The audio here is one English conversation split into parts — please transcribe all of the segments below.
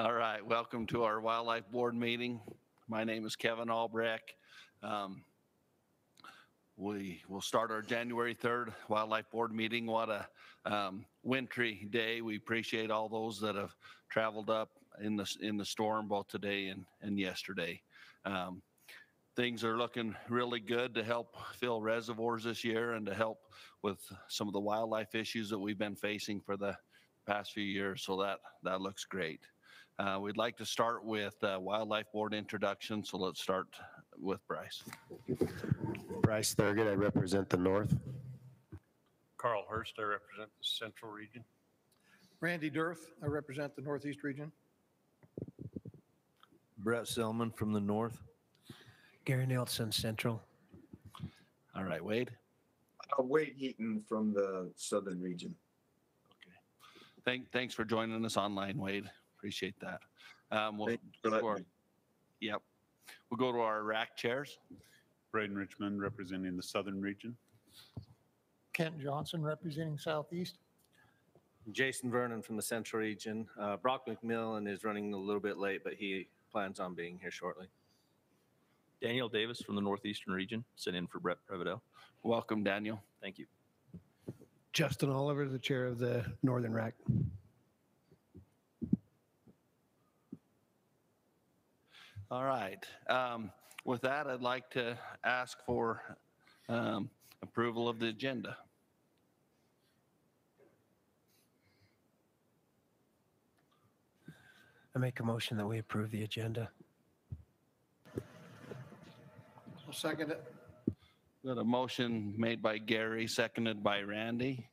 All right, welcome to our Wildlife Board meeting. My name is Kevin Albrecht. Um, We will start our January 3rd Wildlife Board meeting. What a um, wintry day. We appreciate all those that have traveled up in the, in the storm both today and, and yesterday. Um, Things are looking really good to help fill reservoirs this year and to help with some of the wildlife issues that we've been facing for the past few years. So that, that looks great. Uh, We'd like to start with uh, Wildlife Board introduction, so let's start with Bryce. Bryce Thurgood, I represent the north. Karl Hirst, I represent the central region. Randy Dearth, I represent the Northeast region. Brett Selman from the north. Gary Nelson, Central. All right, Wade. Uh, Wade Heaton from the southern region. Okay. Thank, thanks for joining us online, Wade. Appreciate that. Um, we'll, Thank you for go to our- me. yep. We'll go to our RAC chairs. Braden Richmond, representing the southern region. Kent Johnson, representing Southeast. Jason Vernon from the central region. Uh, Brock McMillan is running a little bit late, but he plans on being here shortly. Daniel Davis from the Northeastern Region, sent in for Brett Prevedel. Welcome, Daniel. Thank you. Justin Oliver, the chair of the Northern RAC. All right. Um, with that, I'd like to ask for um, approval of the agenda. I make a motion that we approve the agenda. I'll second it. Got a motion made by Gary, seconded by Randy.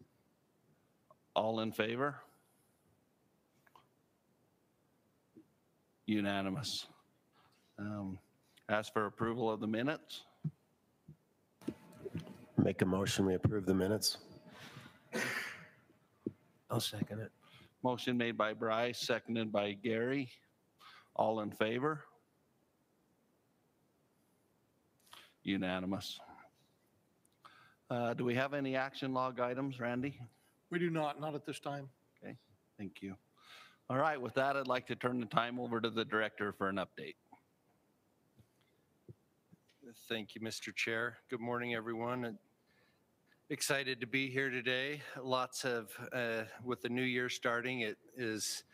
All in favor? Unanimous. Um, Ask for approval of the minutes. Make a motion, we approve the minutes. I'll second it. Motion made by Bryce, seconded by Gary. All in favor? Unanimous. Uh, Do we have any action log items, Randy? We do not, not at this time. Okay. Thank you. All right, with that, I'd like to turn the time over to the director for an update. Thank you, Mr. Chair. Good morning, everyone. Excited to be here today. Lots of, uh, with the new year starting, it is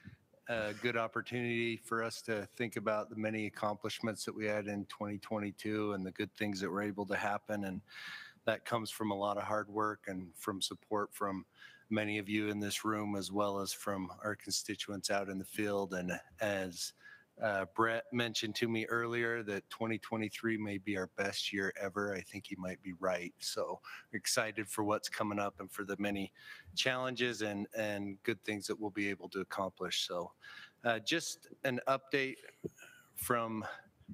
a good opportunity for us to think about the many accomplishments that we had in 2022 and the good things that were able to happen. And that comes from a lot of hard work and from support from many of you in this room, as well as from our constituents out in the field. And as uh, Brett mentioned to me earlier that 2023 may be our best year ever. I think he might be right. So excited for what's coming up and for the many challenges and, and good things that we'll be able to accomplish. So uh, just an update from,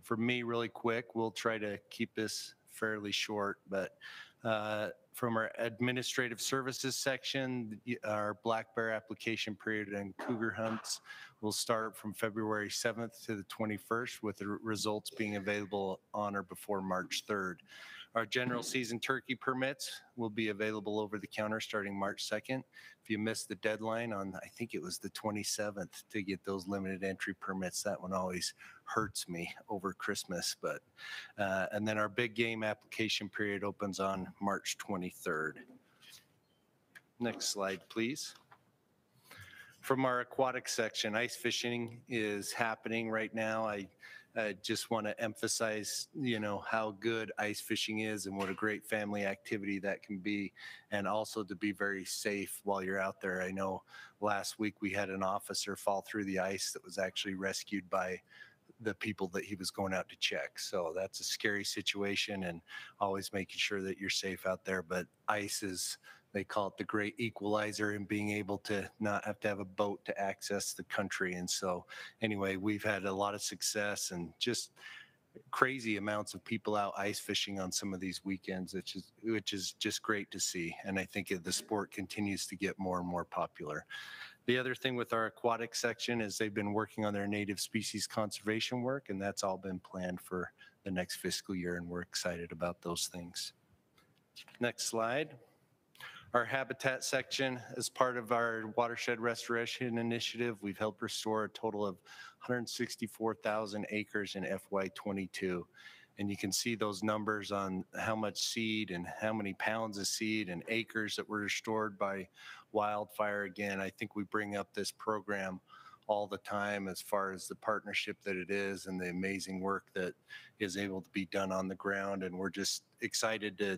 for me really quick. We'll try to keep this fairly short, but uh, from our administrative services section, our black bear application period and cougar hunts will start from February 7th to the 21st, with the results being available on or before March 3rd. Our general season turkey permits will be available over the counter starting March 2nd. If you missed the deadline on, I think it was the 27th to get those limited entry permits, that one always hurts me over Christmas. But, uh, and then our big game application period opens on March 23rd. Next slide, please. From our aquatic section, ice fishing is happening right now. I uh, just want to emphasize, you know, how good ice fishing is and what a great family activity that can be, and also to be very safe while you're out there. I know last week we had an officer fall through the ice that was actually rescued by the people that he was going out to check. So that's a scary situation, and always making sure that you're safe out there. But ice is they call it the great equalizer and being able to not have to have a boat to access the country. And so, anyway, we've had a lot of success and just crazy amounts of people out ice fishing on some of these weekends, which is which is just great to see. And I think the sport continues to get more and more popular. The other thing with our aquatic section is they've been working on their native species conservation work, and that's all been planned for the next fiscal year, and we're excited about those things. Next slide. Our habitat section, as part of our watershed restoration initiative, we've helped restore a total of 164,000 acres in FY '22. And you can see those numbers on how much seed and how many pounds of seed and acres that were restored by wildfire. Again, I think we bring up this program all the time as far as the partnership that it is and the amazing work that is able to be done on the ground. And we're just excited to,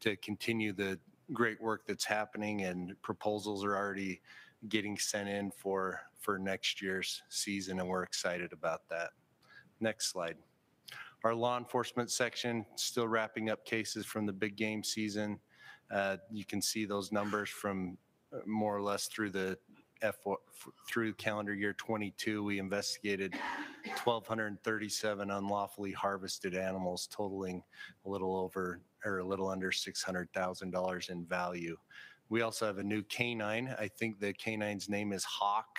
to continue the great work that's happening and proposals are already getting sent in for, for next year's season. And we're excited about that. Next slide. Our law enforcement section, still wrapping up cases from the big game season. Uh, You can see those numbers from more or less through the F, through calendar year 22, we investigated 1,237 unlawfully harvested animals totaling a little over, or a little under $600,000 in value. We also have a new canine. I think the canine's name is Hawk,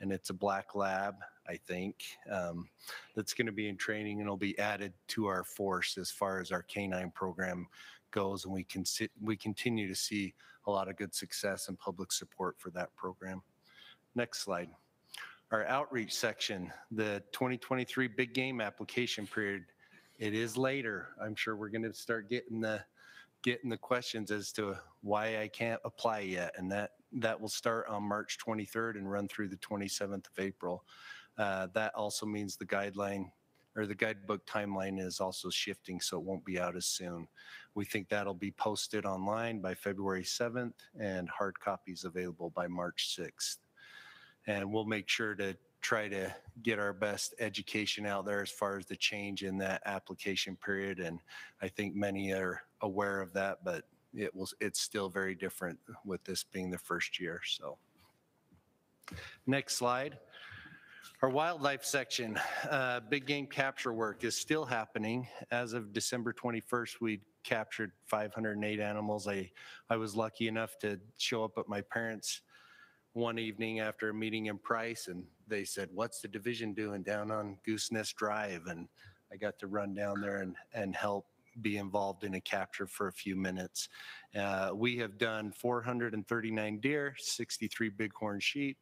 and it's a black lab, I think, um, that's going to be in training and will be added to our force as far as our canine program goes. And we can see, we continue to see a lot of good success and public support for that program. Next slide. Our outreach section, the 2023 big game application period, it is later. I'm sure we're going to start getting the getting the questions as to why I can't apply yet, and that that will start on March 23rd and run through the 27th of April. Uh, that also means the guideline or the guidebook timeline is also shifting, so it won't be out as soon. We think that'll be posted online by February 7th and hard copies available by March 6th. And we'll make sure to try to get our best education out there as far as the change in that application period. And I think many are aware of that, but it will, it's still very different with this being the first year, so. Next slide. Our wildlife section, uh, big game capture work is still happening. As of December 21st, we captured 508 animals. I, I was lucky enough to show up at my parents' one evening after a meeting in Price, and they said, "What's the division doing down on Goose Nest Drive?" And I got to run down there and and help be involved in a capture for a few minutes. Uh, we have done 439 deer, 63 bighorn sheep,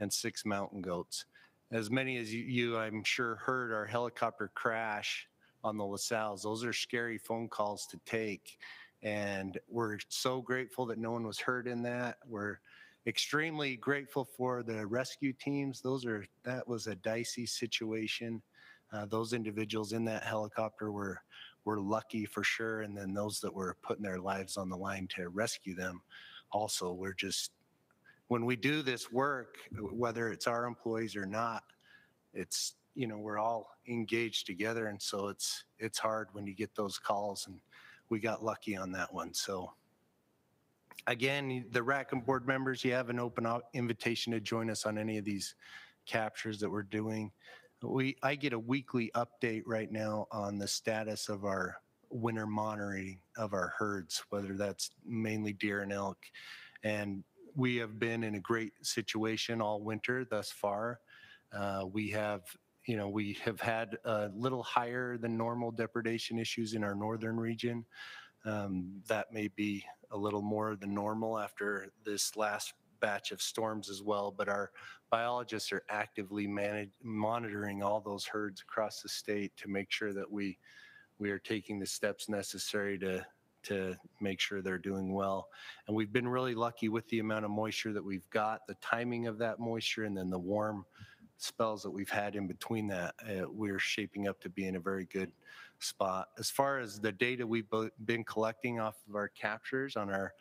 and six mountain goats. As many as you, you, I'm sure, heard our helicopter crash on the La Sals. Those are scary phone calls to take. And we're so grateful that no one was hurt in that. We're extremely grateful for the rescue teams. Those are, that was a dicey situation. Uh, those individuals in that helicopter were, were lucky for sure. And then those that were putting their lives on the line to rescue them also, we're just when we do this work, whether it's our employees or not, it's, you know, we're all engaged together. And so it's, it's hard when you get those calls and we got lucky on that one. So again, the Rackham board members, you have an open invitation to join us on any of these captures that we're doing. We, I get a weekly update right now on the status of our winter monitoring of our herds, whether that's mainly deer and elk. And we have been in a great situation all winter thus far. Uh, we have, you know, we have had a little higher than normal depredation issues in our northern region. Um, that may be a little more than normal after this last batch of storms as well, but our biologists are actively manage, monitoring all those herds across the state to make sure that we we are taking the steps necessary to to make sure they're doing well. And we've been really lucky with the amount of moisture that we've got, the timing of that moisture, and then the warm spells that we've had in between that. Uh, we're shaping up to be in a very good spot. As far as the data we've been collecting off of our captures on our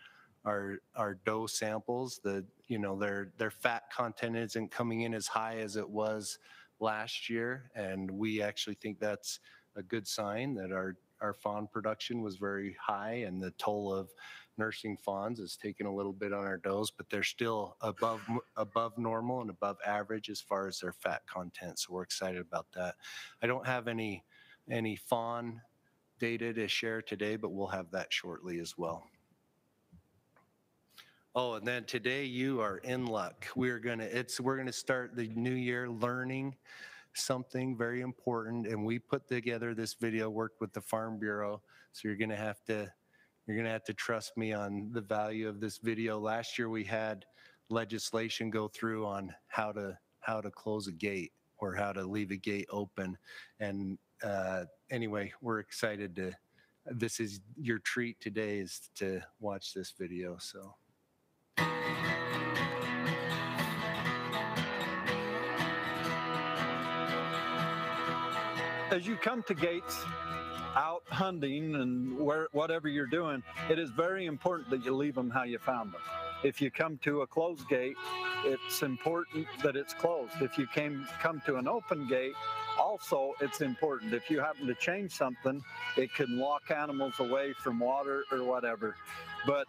our our doe samples, the you know their their fat content isn't coming in as high as it was last year, and we actually think that's a good sign that our our fawn production was very high and the toll of nursing fawns is taking a little bit on our does, but they're still above above normal and above average as far as their fat content. So we're excited about that. I don't have any any fawn data to share today, but we'll have that shortly as well. Oh, and then today you are in luck. We're gonna it's we're gonna start the new year learning something very important and we put together this video worked with the farm bureau so you're going to have to you're going to have to trust me on the value of this video. Last year, we had legislation go through on how to, how to close a gate or how to leave a gate open. And uh, anyway, we're excited to, this is your treat today is to watch this video, so. As you come to gates out hunting and where whatever you're doing, it is very important that you leave them how you found them. If you come to a closed gate, it's important that it's closed. If you came come to an open gate, also it's important. If you happen to change something, it can lock animals away from water or whatever. But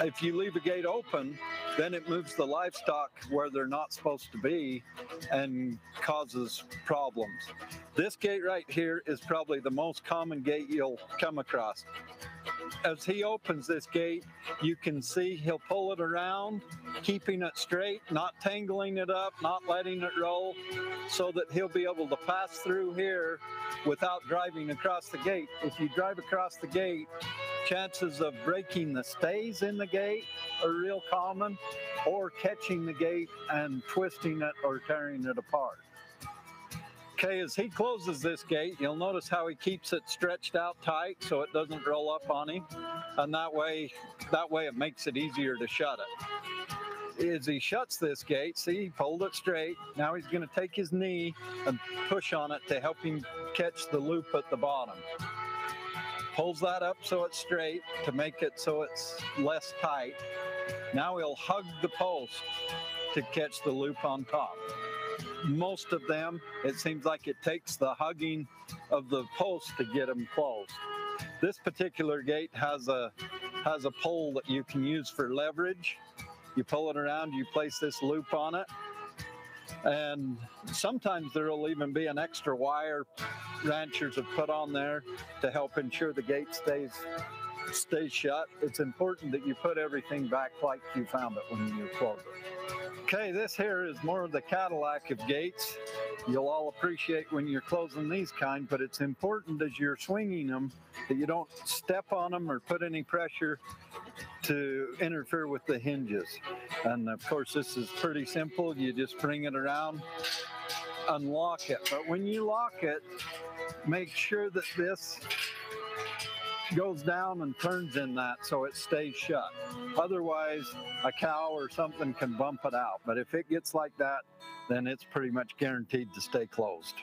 if you leave a gate open, then it moves the livestock where they're not supposed to be and causes problems. This gate right here is probably the most common gate you'll come across. As he opens this gate, you can see he'll pull it around, keeping it straight, not tangling it up, not letting it roll, so that he'll be able to pass through here without driving across the gate. If you drive across the gate, chances of breaking the stays in the gate are real common, or catching the gate and twisting it or tearing it apart. Okay, as he closes this gate, you'll notice how he keeps it stretched out tight so it doesn't roll up on him. And that way, that way it makes it easier to shut it. As he shuts this gate, see, he pulled it straight. Now he's going to take his knee and push on it to help him catch the loop at the bottom. Pulls that up so it's straight to make it so it's less tight. Now he'll hug the post to catch the loop on top most of them, it seems like it takes the hugging of the post to get them closed. This particular gate has a has a pole that you can use for leverage. You pull it around, you place this loop on it, and sometimes there will even be an extra wire ranchers have put on there to help ensure the gate stays stays shut. It's important that you put everything back like you found it when you close it. Okay, this here is more of the Cadillac of gates. You'll all appreciate when you're closing these kind, but it's important as you're swinging them that you don't step on them or put any pressure to interfere with the hinges. And of course, this is pretty simple. You just bring it around, unlock it. But when you lock it, make sure that this goes down and turns in that so it stays shut. Otherwise, a cow or something can bump it out. But if it gets like that, then it's pretty much guaranteed to stay closed.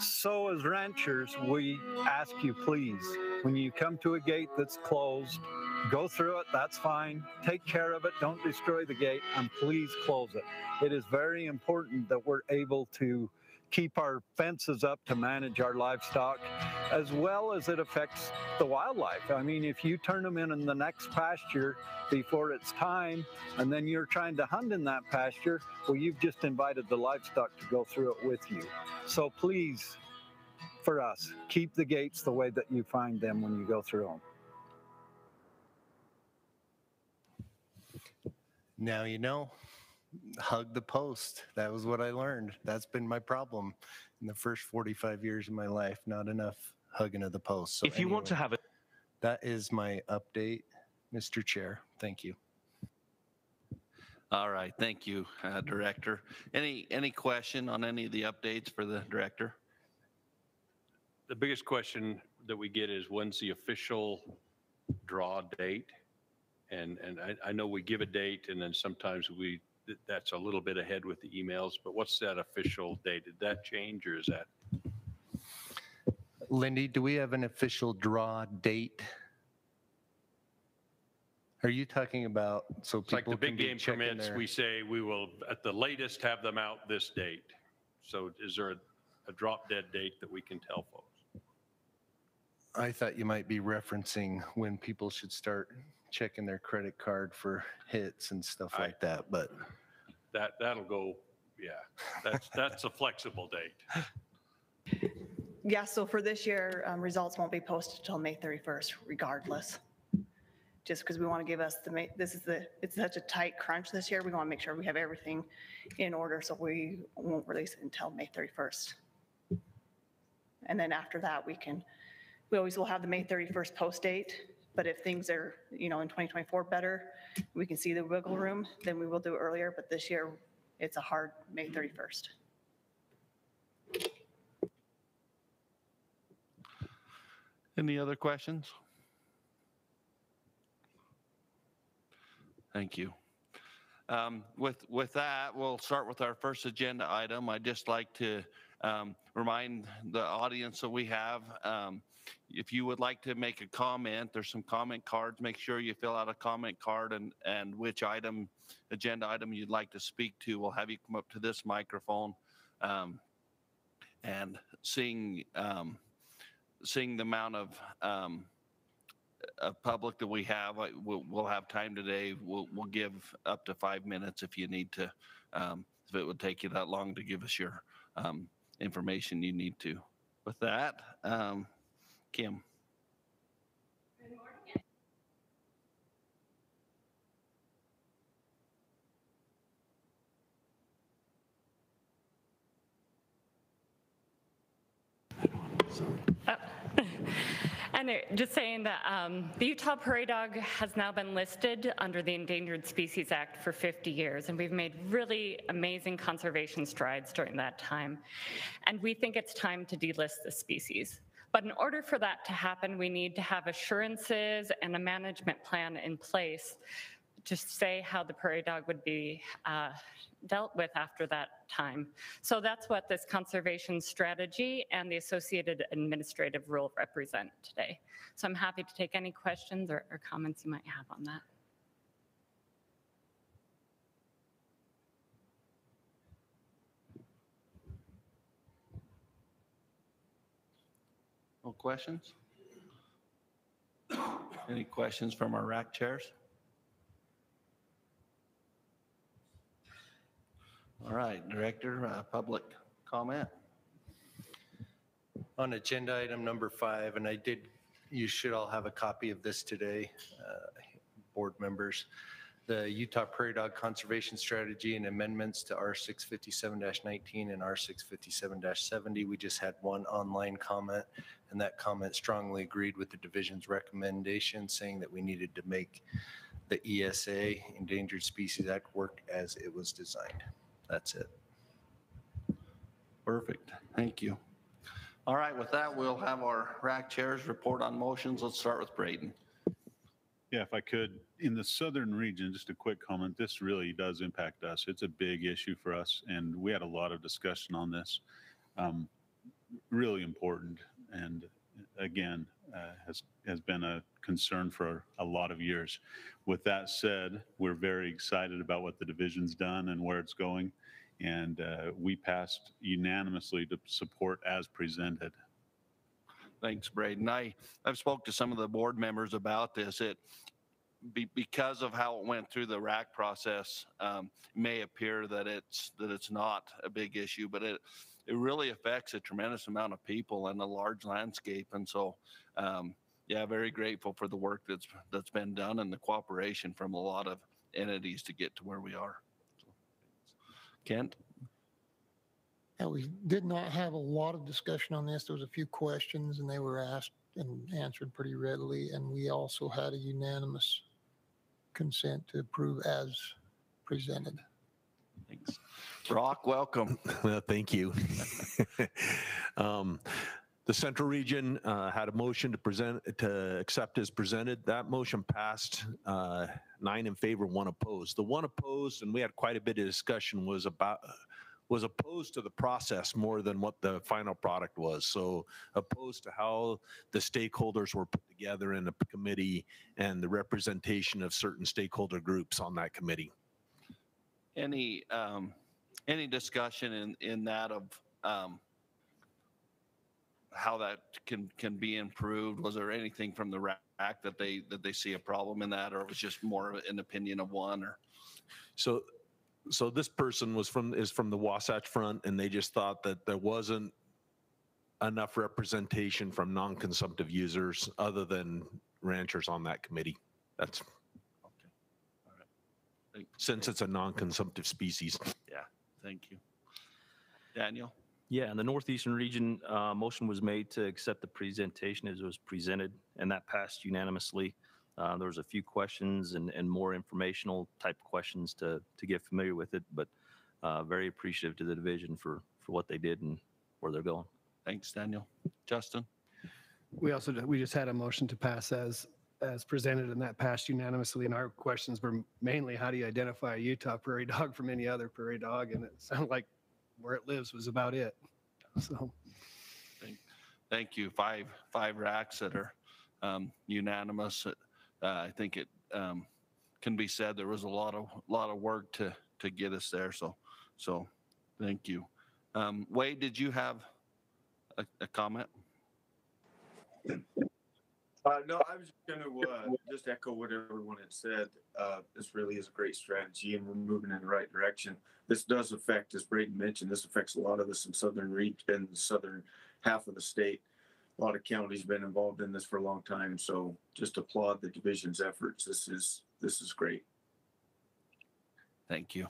So, as ranchers, we ask you please, when you come to a gate that's closed, go through it, that's fine. Take care of it, don't destroy the gate, and please close it. It is very important that we're able to keep our fences up to manage our livestock, as well as it affects the wildlife. I mean, if you turn them in in the next pasture before it's time, and then you're trying to hunt in that pasture, well, you've just invited the livestock to go through it with you. So please, for us, keep the gates the way that you find them when you go through them. Now you know. Hug the post. That was what I learned. That's been my problem in the first 45 years of my life. Not enough hugging of the post. So If you want to have it, That is my update, Mr. Chair. Thank you. All right, thank you, uh, Director. Any, any question on any of the updates for the Director? The biggest question that we get is when's the official draw date? And, and I, I know we give a date and then sometimes we, th- that's a little bit ahead with the emails, but what's that official date? Did that change or is that? Lindy, do we have an official draw date? Are you talking about so It's like people the can big be game checking permits, their- we say we will at the latest have them out this date. So is there a, a drop dead date that we can tell folks? I thought you might be referencing when people should start checking their credit card for hits and stuff I- like that, but That, that'll go, yeah, that's, that's a flexible date. Yeah, so for this year, um, results won't be posted until May 31st regardless. Just because we want to give us the, ma- this is the, it's such a tight crunch this year. We want to make sure we have everything in order, so we won't release it until May 31st. And then after that, we can, we always will have the May 31st post date But if things are, you know, in 2024 better, we can see the wiggle room, then we will do it earlier. But this year, it's a hard May 31st. Any other questions? Thank you. Um, With, with that, we'll start with our first agenda item. I'd just like to um, remind the audience that we have, um, if you would like to make a comment, there's some comment cards. Make sure you fill out a comment card and, and which item, agenda item you'd like to speak to. We'll have you come up to this microphone. Um, And seeing, um, seeing the amount of um, of public that we have, we'll, we'll have time today. We'll, we'll give up to five minutes if you need to. um, If it would take you that long to give us your um, information you need to. With that, Kim. And uh, just saying that um, the Utah prairie dog has now been listed under the Endangered Species Act for 50 years, and we've made really amazing conservation strides during that time. And we think it's time to delist the species. But in order for that to happen, we need to have assurances and a management plan in place to say how the prairie dog would be uh, dealt with after that time. So that's what this conservation strategy and the associated administrative rule represent today. So I'm happy to take any questions or, or comments you might have on that. No questions? Any questions from our RAC chairs? All right, Director, uh, public comment? On agenda item number five, and I did, you should all have a copy of this today, uh, board members. The Utah Prairie Dog Conservation Strategy and amendments to R six fifty-seven nineteen and R six fifty-seven seventy. We just had one online comment, and that comment strongly agreed with the division's recommendation, saying that we needed to make the ESA, Endangered Species Act, work as it was designed. That's it. Perfect, thank you. All right, with that, we'll have our RAC chairs report on motions. Let's start with Braden. Yeah, if I could, in the southern region, just a quick comment, this really does impact us. It's a big issue for us, and we had a lot of discussion on this. Um, Really important, and again, uh, has, has been a concern for a lot of years. With that said, we're very excited about what the division's done and where it's going, and uh, we passed unanimously to support as presented. Thanks, Braden. I, I've spoke to some of the board members about this. It, be, because of how it went through the RAC process, um, may appear that it's, that it's not a big issue, but it, it really affects a tremendous amount of people and a large landscape. And so, um, yeah, very grateful for the work that's, that's been done and the cooperation from a lot of entities to get to where we are. Kent? And we did not have a lot of discussion on this. There was a few questions and they were asked and answered pretty readily. And we also had a unanimous consent to approve as presented. Thanks. Brock, welcome. Well, thank you. um, the Central Region uh, had a motion to present to accept as presented. That motion passed uh, nine in favor, one opposed. The one opposed, and we had quite a bit of discussion, was about was opposed to the process more than what the final product was. So opposed to how the stakeholders were put together in a committee and the representation of certain stakeholder groups on that committee. Any, um, any discussion in, in that of, um, how that can, can be improved? Was there anything from the RAC that they, that they see a problem in that, or it was just more an opinion of one, or? So, so this person was from, is from the Wasatch Front, and they just thought that there wasn't enough representation from non-consumptive users other than ranchers on that committee. That's, Okay. All right. Thank- since it's a non-consumptive species. Yeah, thank you. Daniel? Yeah, in the Northeastern region, uh, motion was made to accept the presentation as it was presented, and that passed unanimously. Uh, there was a few questions and, and more informational type questions to, to get familiar with it, but uh, very appreciative to the division for, for what they did and where they're going. Thanks, Daniel. Justin? We also, we just had a motion to pass as, as presented and that passed unanimously. And our questions were mainly, how do you identify a Utah prairie dog from any other prairie dog? And it sounded like where it lives was about it. So. Thank you. Five, five RACs that are um, unanimous. Uh, I think it um, can be said there was a lot of, lot of work to, to get us there. So, so thank you. Um, Wade, did you have a, a comment? Uh, no, I was gonna, uh, just echo what everyone had said. Uh, this really is a great strategy and we're moving in the right direction. This does affect, as Braden mentioned, this affects a lot of us in southern region, southern half of the state. A lot of counties been involved in this for a long time, so just applaud the division's efforts. This is, this is great. Thank you.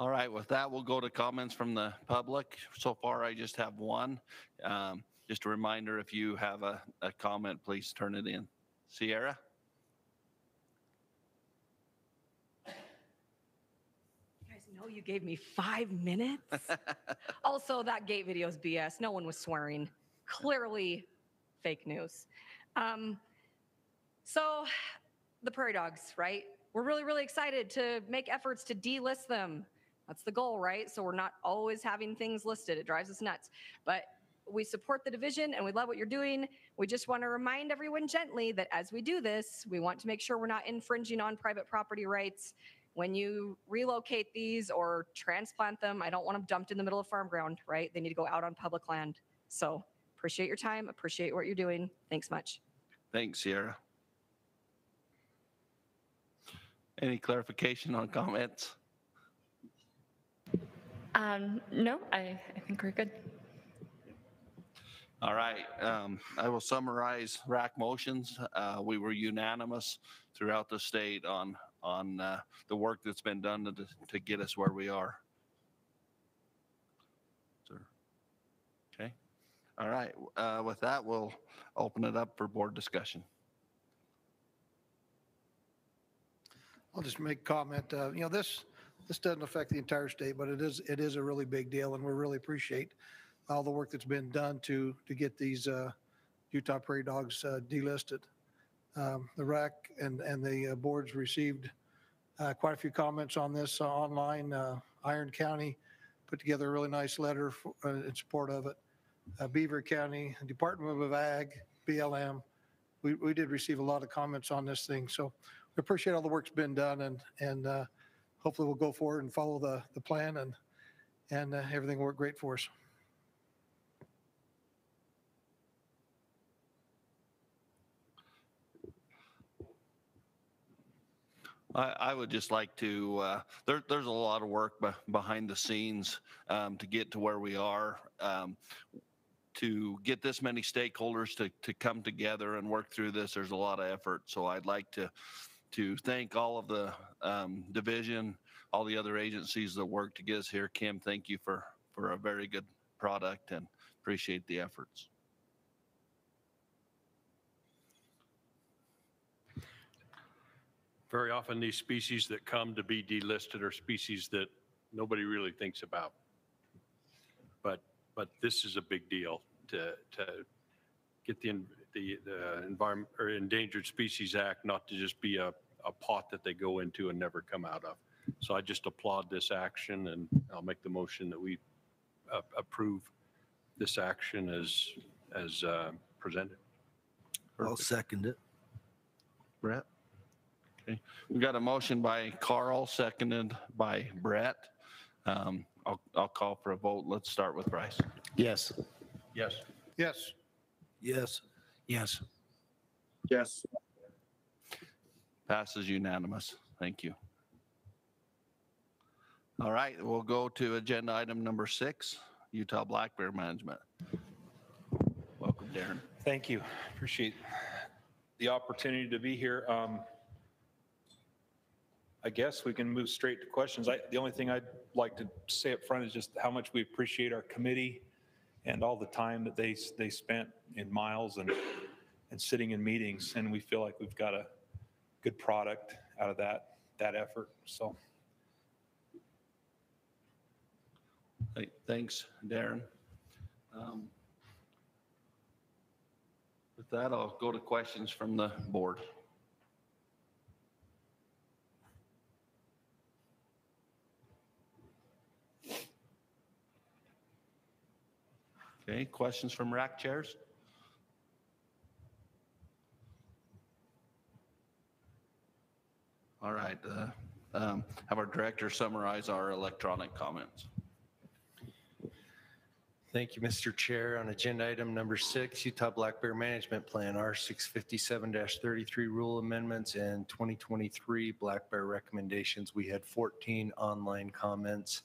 All right, with that, we'll go to comments from the public. So far, I just have one. Um, Just a reminder, if you have a, a comment, please turn it in. Sierra? You guys know you gave me five minutes? also, that gate video is BS. No one was swearing. Clearly fake news. Um, so, the prairie dogs, right? We're really, really excited to make efforts to delist them. That's the goal, right? So, we're not always having things listed. It drives us nuts. But we support the division and we love what you're doing. We just want to remind everyone gently that as we do this, we want to make sure we're not infringing on private property rights. When you relocate these or transplant them, I don't want them dumped in the middle of farm ground, right? They need to go out on public land. So appreciate your time, appreciate what you're doing. Thanks much. Thanks, Sierra. Any clarification on comments? Um, no, I, I think we're good. All right, um, I will summarize RAC motions. Uh, we were unanimous throughout the state on, on, uh, the work that's been done to, to get us where we are. Sir. Okay, all right, uh, with that, we'll open it up for board discussion. I'll just make comment. Uh, You know, this, this doesn't affect the entire state, but it is, it is a really big deal, and we really appreciate all the work that's been done to, to get these uh, Utah prairie dogs uh, delisted. Um, The RAC and, and the uh, boards received uh, quite a few comments on this uh, online. Iron County put together a really nice letter for- in support of it. Uh, Beaver County, Department of Ag, BLM, we, we did receive a lot of comments on this thing. So we appreciate all the work's been done and, and uh, hopefully we'll go forward and follow the, the plan and, and uh, everything will work great for us. I, I would just like to, uh, there, there's a lot of work be- behind the scenes um, to get to where we are. Um, to get this many stakeholders to, to come together and work through this, there's a lot of effort. So I'd like to, to thank all of the um, division, all the other agencies that work to get us here. Kim, thank you for, for a very good product and appreciate the efforts. Very often, these species that come to be delisted are species that nobody really thinks about. But, but this is a big deal to, to get the, the, the Environment, or Endangered Species Act not to just be a, a pot that they go into and never come out of. So I just applaud this action, and I'll make the motion that we uh, approve this action as, as uh, presented. I'll second it. Brett? Okay, we got a motion by Karl, seconded by Brett. Um, I'll, I'll call for a vote. Let's start with Bryce. Yes. Yes. Yes. Yes. Yes. Yes. Passes unanimous. Thank you. All right, we'll go to agenda item number six, Utah Black Bear Management. Welcome, Darren. Thank you. Appreciate the opportunity to be here. Um, I guess we can move straight to questions. I, the only thing I'd like to say up front is just how much we appreciate our committee and all the time that they, they spent in Miles and, and sitting in meetings, and we feel like we've got a good product out of that, that effort. So Hey, Thanks, Darren. Um, With that, I'll go to questions from the board. Okay, questions from RAC chairs? All right, uh, um, have our director summarize our electronic comments. Thank you, Mr. Chair. On agenda item number six, Utah Black Bear Management Plan, R 657-33 rule amendments and 2023 Black Bear recommendations. We had 14 online comments.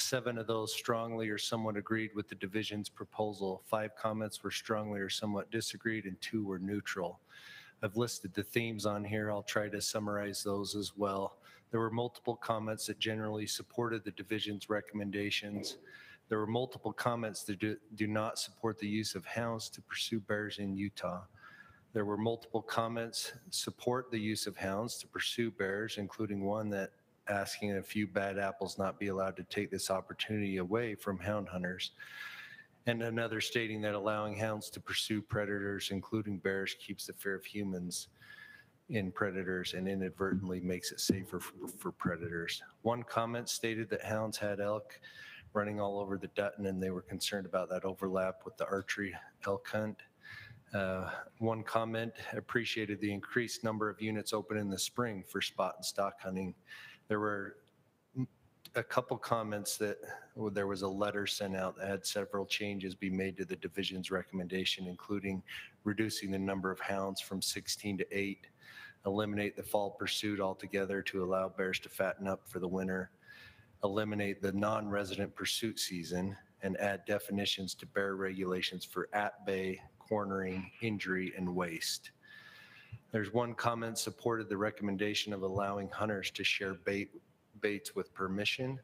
Seven of those strongly or somewhat agreed with the division's proposal. Five comments were strongly or somewhat disagreed, and two were neutral. I've listed the themes on here. I'll try to summarize those as well. There were multiple comments that generally supported the division's recommendations. There were multiple comments that do, do not support the use of hounds to pursue bears in Utah. There were multiple comments support the use of hounds to pursue bears, including one that asking a few bad apples not be allowed to take this opportunity away from hound hunters. And another stating that allowing hounds to pursue predators, including bears, keeps the fear of humans in predators and inadvertently makes it safer for, for predators. One comment stated that hounds had elk running all over the Dutton, and they were concerned about that overlap with the archery elk hunt. Uh, One comment appreciated the increased number of units open in the spring for spot and stalk hunting. There were a couple comments that well, there was a letter sent out that had several changes be made to the division's recommendation, including reducing the number of hounds from 16 to 8, eliminate the fall pursuit altogether to allow bears to fatten up for the winter, eliminate the non-resident pursuit season and add definitions to bear regulations for at-bay, cornering, injury, and waste. There's one comment supported the recommendation of allowing hunters to share bait, baits with permission.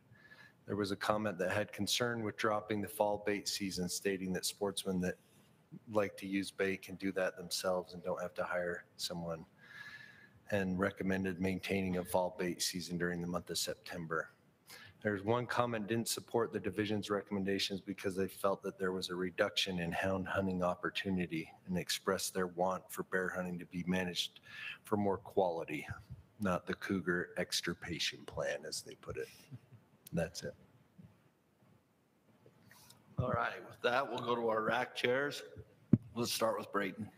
There was a comment that had concern with dropping the fall bait season, stating that sportsmen that like to use bait can do that themselves and don't have to hire someone. And recommended maintaining a fall bait season during the month of September. There's one comment didn't support the division's recommendations because they felt that there was a reduction in hound hunting opportunity and expressed their want for bear hunting to be managed for more quality, not the cougar extirpation plan, as they put it. That's it. All right, with that, we'll go to our RAC chairs. Let's start with Braden.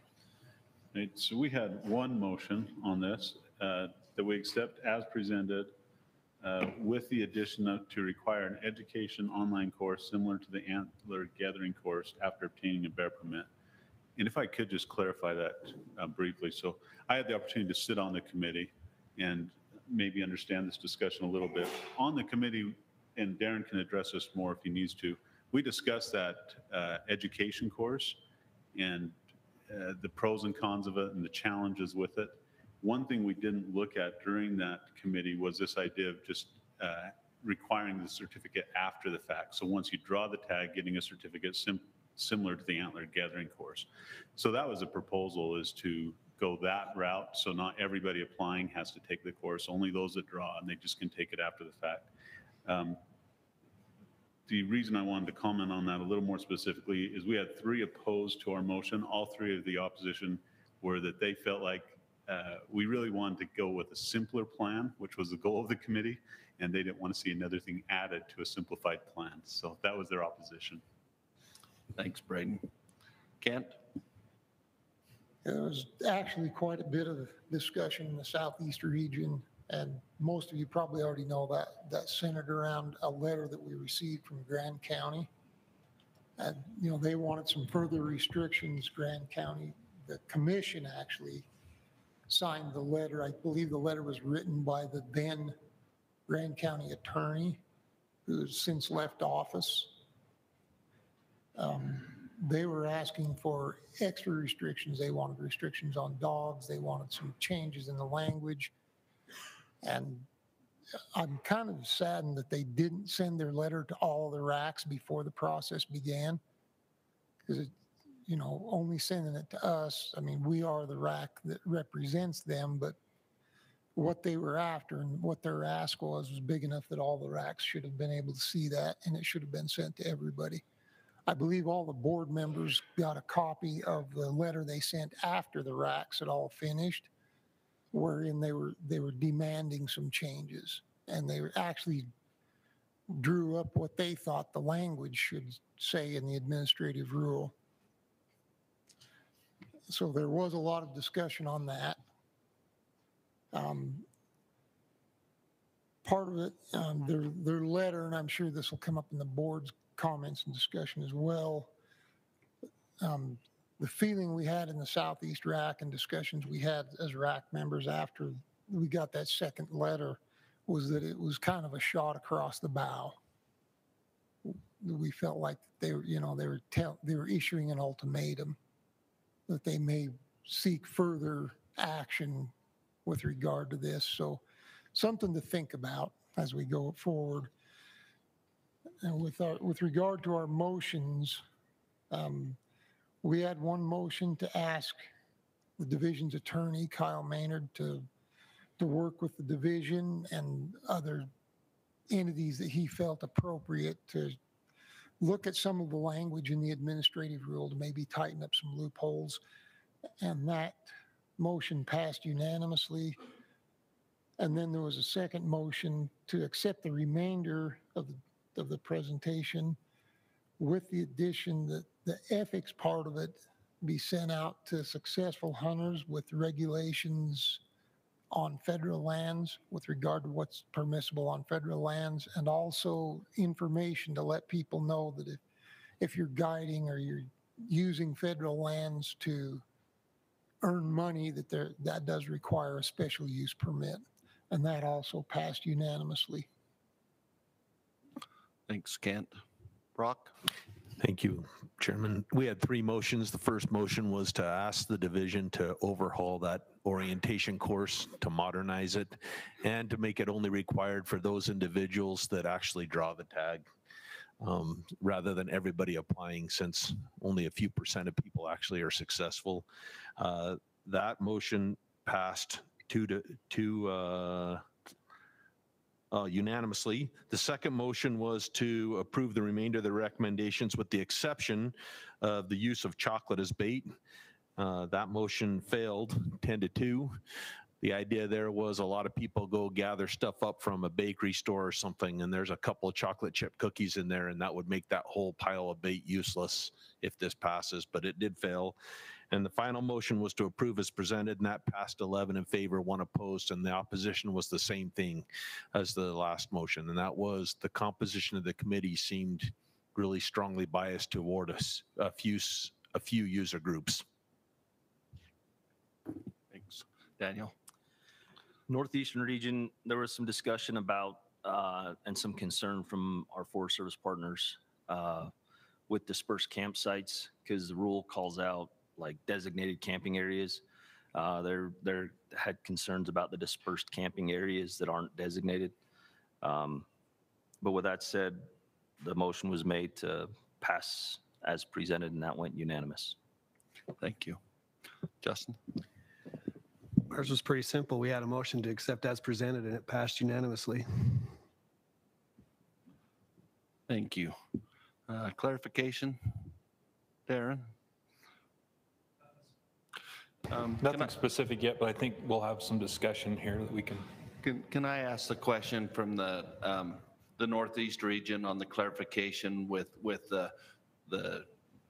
Right, so we had one motion on this, uh, that we accept as presented uh, with the addition of to require an education online course similar to the antler gathering course after obtaining a bear permit. And if I could just clarify that uh, briefly. So I had the opportunity to sit on the committee and maybe understand this discussion a little bit. On the committee, and Darren can address this more if he needs to, we discussed that uh, education course and uh, the pros and cons of it and the challenges with it. One thing we didn't look at during that committee was this idea of just uh, requiring the certificate after the fact. So once you draw the tag, getting a certificate sim- similar to the antler gathering course. So that was a proposal is to go that route. So not everybody applying has to take the course, only those that draw, and they just can take it after the fact. Um, the reason I wanted to comment on that a little more specifically is we had three opposed to our motion. All three of the opposition were that they felt like uh, we really wanted to go with a simpler plan, which was the goal of the committee, and they didn't want to see another thing added to a simplified plan. So that was their opposition. Thanks, Braden. Kent? There was actually quite a bit of discussion in the southeast region, and most of you probably already know that, that centered around a letter that we received from Grand County. And, you know, they wanted some further restrictions, Grand County, the commission actually signed the letter. I believe the letter was written by the then Grand County attorney, who has since left office. Um, They were asking for extra restrictions. They wanted restrictions on dogs. They wanted some changes in the language. And I'm kind of saddened that they didn't send their letter to all the RACs before the process began. Because you know, only sending it to us. I mean, we are the RAC that represents them, but what they were after and what their ask was was big enough that all the RACs should have been able to see that and it should have been sent to everybody. I believe all the board members got a copy of the letter they sent after the RACs had all finished, wherein they were, they were demanding some changes. And they actually drew up what they thought the language should say in the administrative rule. So there was a lot of discussion on that. Um, Part of it, um, their, their letter, and I'm sure this will come up in the board's comments and discussion as well. Um, The feeling we had in the Southeast RAC and discussions we had as RAC members after we got that second letter was that it was kind of a shot across the bow. We felt like they were, you know, they were tell, they were issuing an ultimatum that they may seek further action with regard to this. So something to think about as we go forward. And with our, with regard to our motions, um, we had one motion to ask the division's attorney, Kyle Maynard, to, to work with the division and other entities that he felt appropriate to look at some of the language in the administrative rule to maybe tighten up some loopholes. And that motion passed unanimously. And then there was a second motion to accept the remainder of the, of the presentation with the addition that the ethics part of it be sent out to successful hunters with regulations on federal lands with regard to what's permissible on federal lands and also information to let people know that if, if you're guiding or you're using federal lands to earn money, that there, that does require a special use permit. And that also passed unanimously. Thanks, Kent. Brock? Thank you, Chairman. We had three motions. The first motion was to ask the division to overhaul that orientation course, to modernize it, and to make it only required for those individuals that actually draw the tag, um, rather than everybody applying, since only a few percent of people actually are successful. Uh, That motion passed two to, two, uh, uh, unanimously. The second motion was to approve the remainder of the recommendations with the exception of the use of chocolate as bait. Uh, That motion failed 10 to 2. The idea there was a lot of people go gather stuff up from a bakery store or something, and there's a couple of chocolate chip cookies in there, and that would make that whole pile of bait useless if this passes, but it did fail. And the final motion was to approve as presented, and that passed 11 in favor, one opposed, and the opposition was the same thing as the last motion, and that was the composition of the committee seemed really strongly biased toward us, a few, a few user groups. Thanks. Daniel? Northeastern region, there was some discussion about, uh, and some concern from our Forest Service partners uh, with dispersed campsites, because the rule calls out like designated camping areas. Uh, they're had concerns about the dispersed camping areas that aren't designated. Um, But with that said, the motion was made to pass as presented, and that went unanimous. Thank you. Justin? Ours was pretty simple. We had a motion to accept as presented and it passed unanimously. Thank you. Uh, Clarification? Darren? Um, can I- Nothing specific yet, but I think we'll have some discussion here that we can Can, can I ask the question from the, um, the Northeast region on the clarification with, with the, the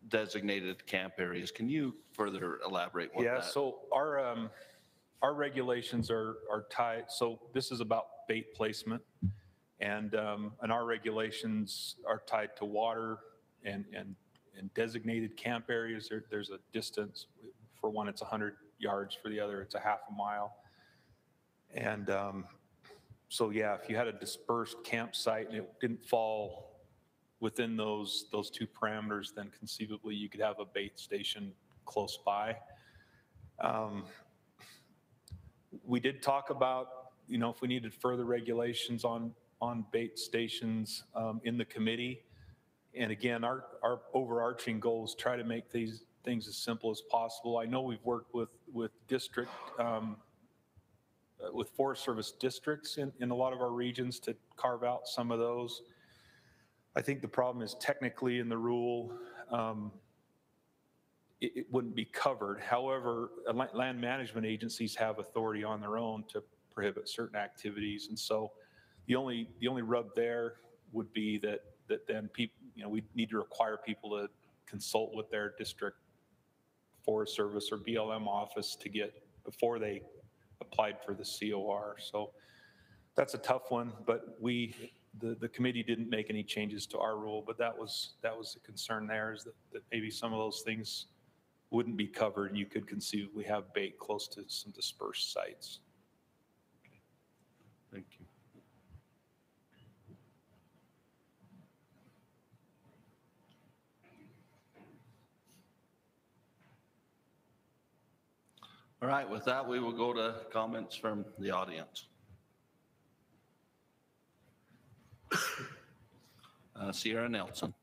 designated camp areas? Can you further elaborate what Yeah, that? so our, um, our regulations are, are tied, so this is about bait placement. And, um, and our regulations are tied to water and, and, and designated camp areas. There, there's a distance. For one, it's 100 yards. For the other, it's a half a mile. And, um, so yeah, if you had a dispersed campsite and it didn't fall within those, those two parameters, then conceivably you could have a bait station close by. Um, We did talk about, you know, if we needed further regulations on, on bait stations um, in the committee. And again, our, our overarching goal is try to make these, things as simple as possible. I know we've worked with, with district, um, uh, with Forest Service districts in, in a lot of our regions to carve out some of those. I think the problem is technically in the rule, um, it, it wouldn't be covered. However, land management agencies have authority on their own to prohibit certain activities. And so the only, the only rub there would be that, that then people, you know, we need to require people to consult with their district Forest Service or BLM office to get, before they applied for the COR. So that's a tough one, but we, the, the committee didn't make any changes to our rule, but that was, that was the concern there is that, that maybe some of those things wouldn't be covered you could conceivably have bait close to some dispersed sites. Thank you. All right, with that, we will go to comments from the audience. Uh, Sierra Nelson,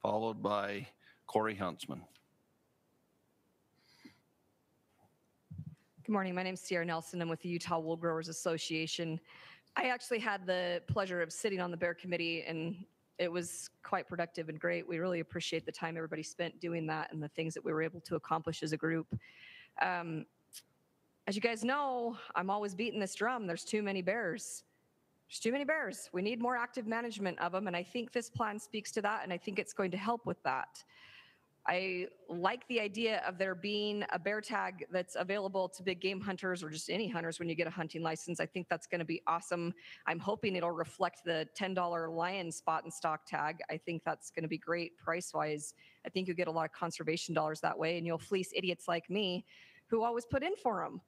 followed by Corey Huntsman. Good morning. My name is Sierra Nelson. I'm with the Utah Wool Growers Association. I actually had the pleasure of sitting on the Bear Committee, and it was quite productive and great. We really appreciate the time everybody spent doing that and the things that we were able to accomplish as a group. Um, as you guys know, I'm always beating this drum. There's too many bears. There's too many bears. We need more active management of them, and I think this plan speaks to that, and I think it's going to help with that. I like the idea of there being a bear tag that's available to big game hunters or just any hunters when you get a hunting license. I think that's going to be awesome. I'm hoping it'll reflect the $10 lion spot and stalk tag. I think that's going to be great price wise. I think you'll get a lot of conservation dollars that way and you'll fleece idiots like me who always put in for them.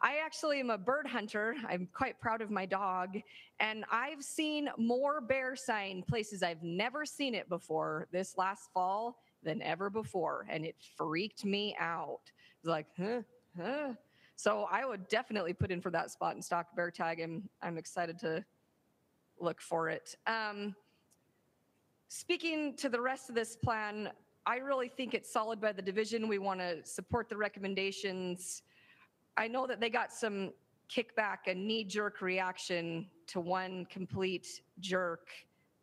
I actually am a bird hunter. I'm quite proud of my dog. And I've seen more bear sign places I've never seen it before this last fall than ever before. And it freaked me out. Like, huh, huh. So I would definitely put in for that spot and stalk bear tag. And I'm excited to look for it. Um, speaking to the rest of this plan, I really think it's solid by the division. We want to support the recommendations. I know that they got some kickback, a knee jerk reaction to one complete jerk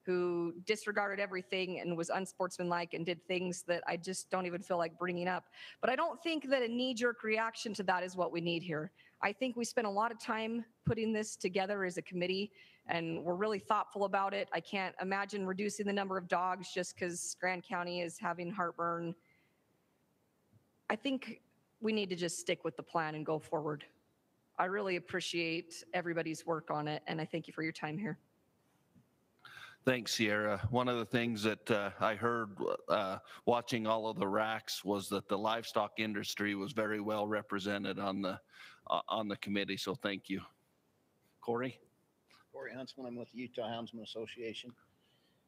who disregarded everything and was unsportsmanlike and did things that I just don't even feel like bringing up. But I don't think that a knee jerk reaction to that is what we need here. I think we spent a lot of time putting this together as a committee and we're really thoughtful about it. I can't imagine reducing the number of dogs just because Grand County is having heartburn. I think we need to just stick with the plan and go forward. I really appreciate everybody's work on it and I thank you for your time here. Thanks, Sierra. One of the things that uh, I heard uh, watching all of the RACs was that the livestock industry was very well represented on the uh, on the committee. So thank you, Corey. Corey Huntsman, I'm with the Utah Houndsman Association.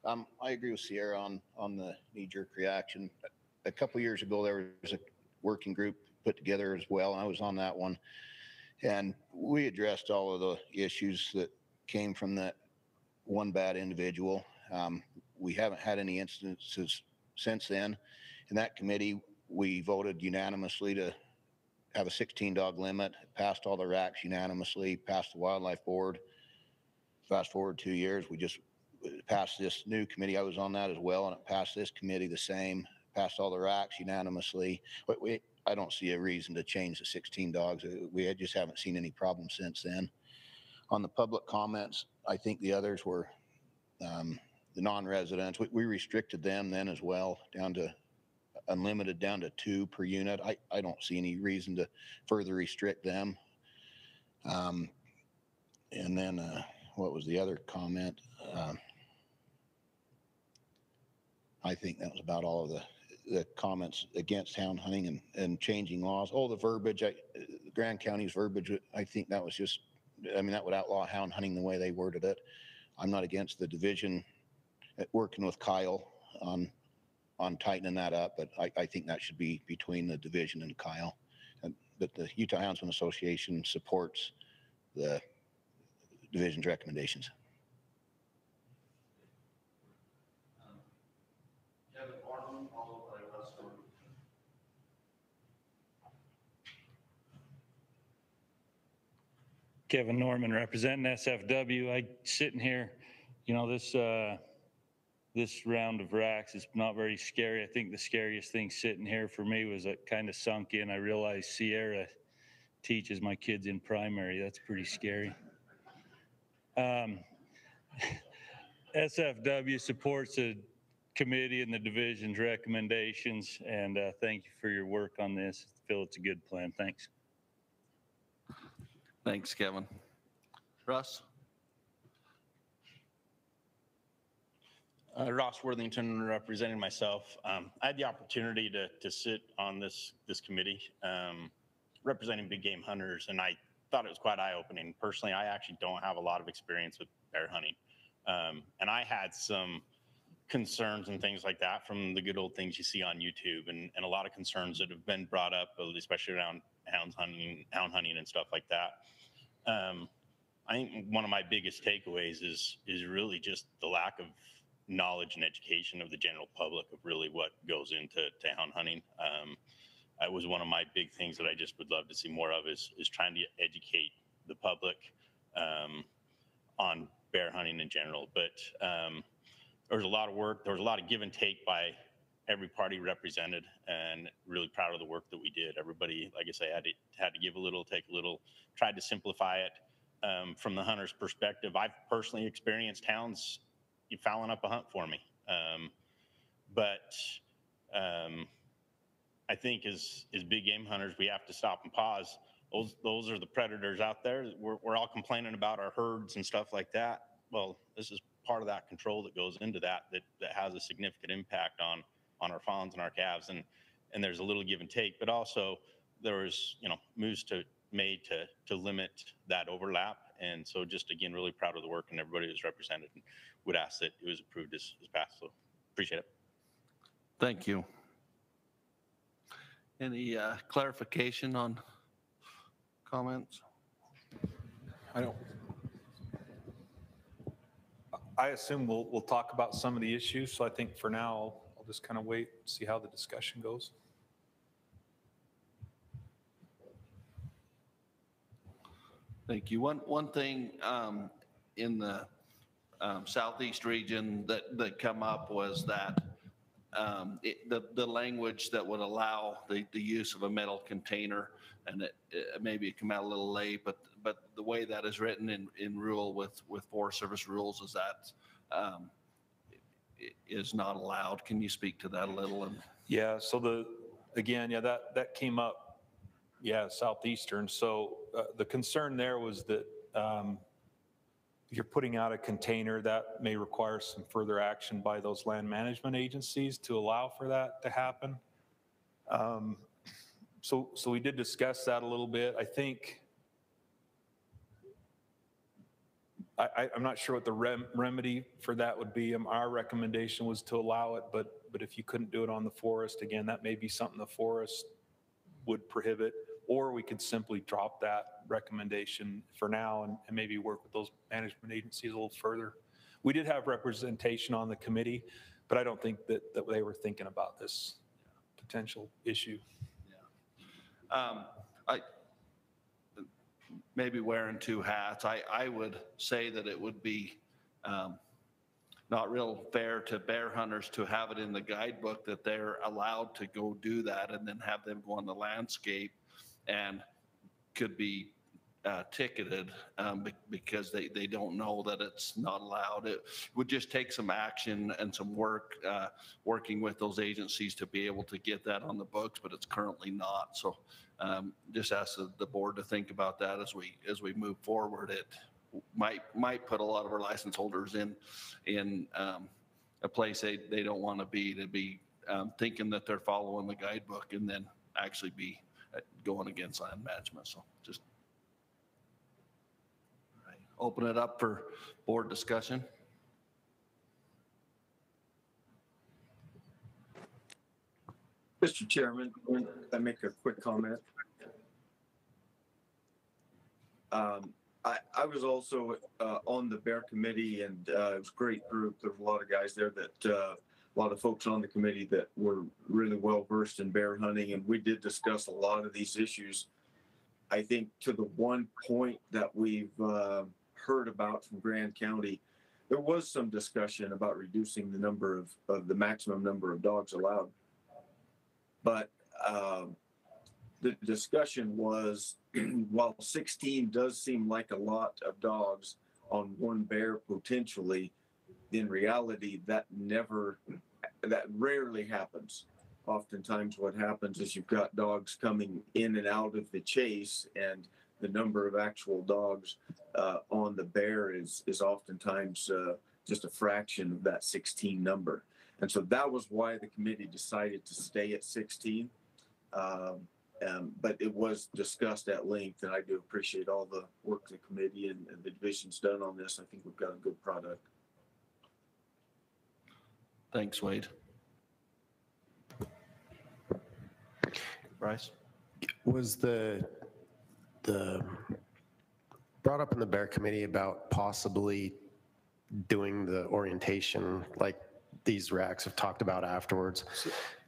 Um, I agree with Sierra on, on the knee-jerk reaction. A couple years ago, there was a working group put together as well, and I was on that one. And we addressed all of the issues that came from that one bad individual. Um, we haven't had any instances since then. In that committee, we voted unanimously to have a 16 dog limit, passed all the RACs unanimously, passed the wildlife board. Fast forward two years, we just passed this new committee. I was on that as well, and it passed this committee the same, passed all the RACs unanimously. We, I don't see a reason to change the 16 dogs. We just haven't seen any problems since then. On the public comments, I think the others were um, the non-residents. We, we restricted them then as well, down to unlimited, down to two per unit. I, I don't see any reason to further restrict them. Um, and then, uh, what was the other comment? Um, I think that was about all of the, the comments against hound hunting and, and changing laws. Oh, the verbiage, I, Grand County's verbiage, I think that was just I mean, that would outlaw hound hunting the way they worded it. I'm not against the division working with Kyle on, on tightening that up, but I, I think that should be between the division and Kyle. And, but the Utah Houndsman Association supports the division's recommendations. Kevin Martin, followed by Russ Kevin Norman representing SFW. I sitting here, you know, this uh, this round of RACs is not very scary. I think the scariest thing sitting here for me was it kind of sunk in. I realized Sierra teaches my kids in primary. That's pretty scary. Um, SFW supports the committee and the division's recommendations, and uh, thank you for your work on this. Feel it's a good plan. Thanks. Thanks, Kevin. Russ? Uh, Ross Worthington representing myself. Um, I had the opportunity to, to sit on this, this committee um, representing big game hunters, and I thought it was quite eye opening. Personally, I actually don't have a lot of experience with bear hunting. Um, and I had some concerns and things like that from the good old things you see on YouTube and, and a lot of concerns that have been brought up, especially around hounds hunting, hound hunting and stuff like that. Um, I think one of my biggest takeaways is is really just the lack of knowledge and education of the general public of really what goes into to hound hunting. Um, that was one of my big things that I just would love to see more of is is trying to educate the public um, on bear hunting in general. But um, there was a lot of work. There was a lot of give and take by every party represented, and really proud of the work that we did. Everybody, like I say, had to had to give a little, take a little. Tried to simplify it um, from the hunter's perspective. I've personally experienced hounds fouling up a hunt for me, um, but um, I think as as big game hunters, we have to stop and pause. Those those are the predators out there. We're we're all complaining about our herds and stuff like that. Well, this is part of that control that goes into that that that has a significant impact on on our fawns and our calves and and there's a little give and take but also there was you know moves to made to to limit that overlap and so just again really proud of the work and everybody who's represented and would ask that it was approved as, as passed so appreciate it Thank you. Any uh, clarification on comments? I don't. I assume we'll, we'll talk about some of the issues, so I think for now, I'll- I'll just kind of wait, see how the discussion goes. Thank you. One, one thing um, in the um, southeast region that, that come up was that um, it- the, the language that would allow the, the use of a metal container, and it, it- maybe it come out a little late, but, but the way that is written in, in rule with, with Forest Service rules is that um, is not allowed. Can you speak to that a little? And Yeah, so the, again, yeah, that, that came up, yeah, southeastern. So uh, the concern there was that um, you're putting out a container, that may require some further action by those land management agencies to allow for that to happen. Um, So, so we did discuss that a little bit. I think, I, I'm not sure what the rem, remedy for that would be. Um, Our recommendation was to allow it, but, but if you couldn't do it on the forest, again, that may be something the forest would prohibit, or we could simply drop that recommendation for now and, and maybe work with those management agencies a little further. We did have representation on the committee, but I don't think that, that they were thinking about this potential issue. Um, I, maybe wearing two hats, I, I would say that it would be um, not real fair to bear hunters to have it in the guidebook that they're allowed to go do that and then have them go on the landscape and could be uh, ticketed um, be- because they, they don't know that it's not allowed. It would just take some action and some work, uh, working with those agencies to be able to get that on the books, but it's currently not. So um, just ask the, the board to think about that as we, as we move forward. It might, might put a lot of our license holders in, in um, a place they, they don't want to be, to be um, thinking that they're following the guidebook and then actually be uh, going against land management. So just open it up for board discussion. Mr. Chairman, I make a quick comment? Um, I, I was also uh, on the Bear Committee and uh, it was a great group. There were a lot of guys there that, uh, a lot of folks on the committee that were really well versed in bear hunting and we did discuss a lot of these issues. I think to the one point that we've uh, heard about from Grand County, there was some discussion about reducing the number of, of the maximum number of dogs allowed. But um, the discussion was while 16 does seem like a lot of dogs on one bear potentially, in reality, that never, that rarely happens. Oftentimes, what happens is you've got dogs coming in and out of the chase, and the number of actual dogs uh, on the bear is is oftentimes uh, just a fraction of that 16 number. And so that was why the committee decided to stay at 16. Um, um, but it was discussed at length, and I do appreciate all the work the committee and, and the division's done on this. I think we've got a good product. Thanks, Wade. Bryce? Was the, the, brought up in the Bear Committee about possibly doing the orientation like these RACs have talked about afterwards?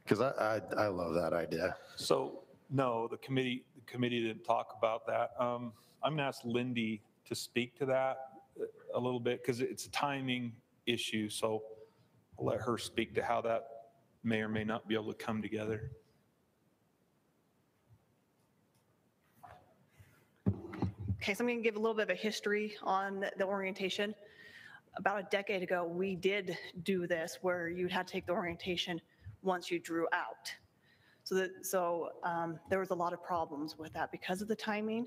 Because I, I, I love that idea. So, no, the committee, the committee didn't talk about that. Um, I'm gonna ask Lindy to speak to that a little bit, because it's a timing issue, so I'll let her speak to how that may or may not be able to come together. Okay, so I'm going to give a little bit of a history on the orientation. About a decade ago, we did do this where you'd have to take the orientation once you drew out. So that, so um, there was a lot of problems with that because of the timing.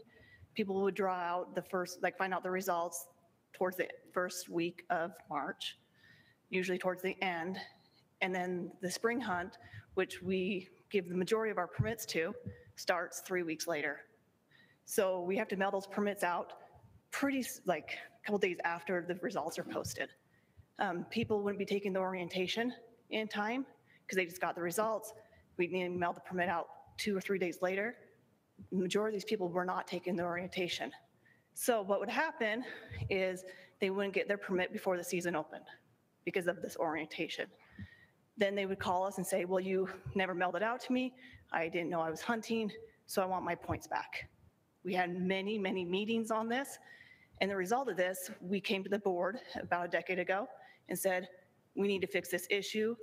People would draw out the first, like find out the results towards the first week of March, usually towards the end. And then the spring hunt, which we give the majority of our permits to, starts three weeks later. So we have to mail those permits out pretty, like, a couple days after the results are posted. Um, People wouldn't be taking the orientation in time because they just got the results. We need to mail the permit out two or three days later. The Majority of these people were not taking the orientation. So what would happen is they wouldn't get their permit before the season opened because of this orientation. Then they would call us and say, well, you never mailed it out to me. I didn't know I was hunting, so I want my points back. We had many, many meetings on this. And the result of this, we came to the board about a decade ago and said, we need to fix this issue.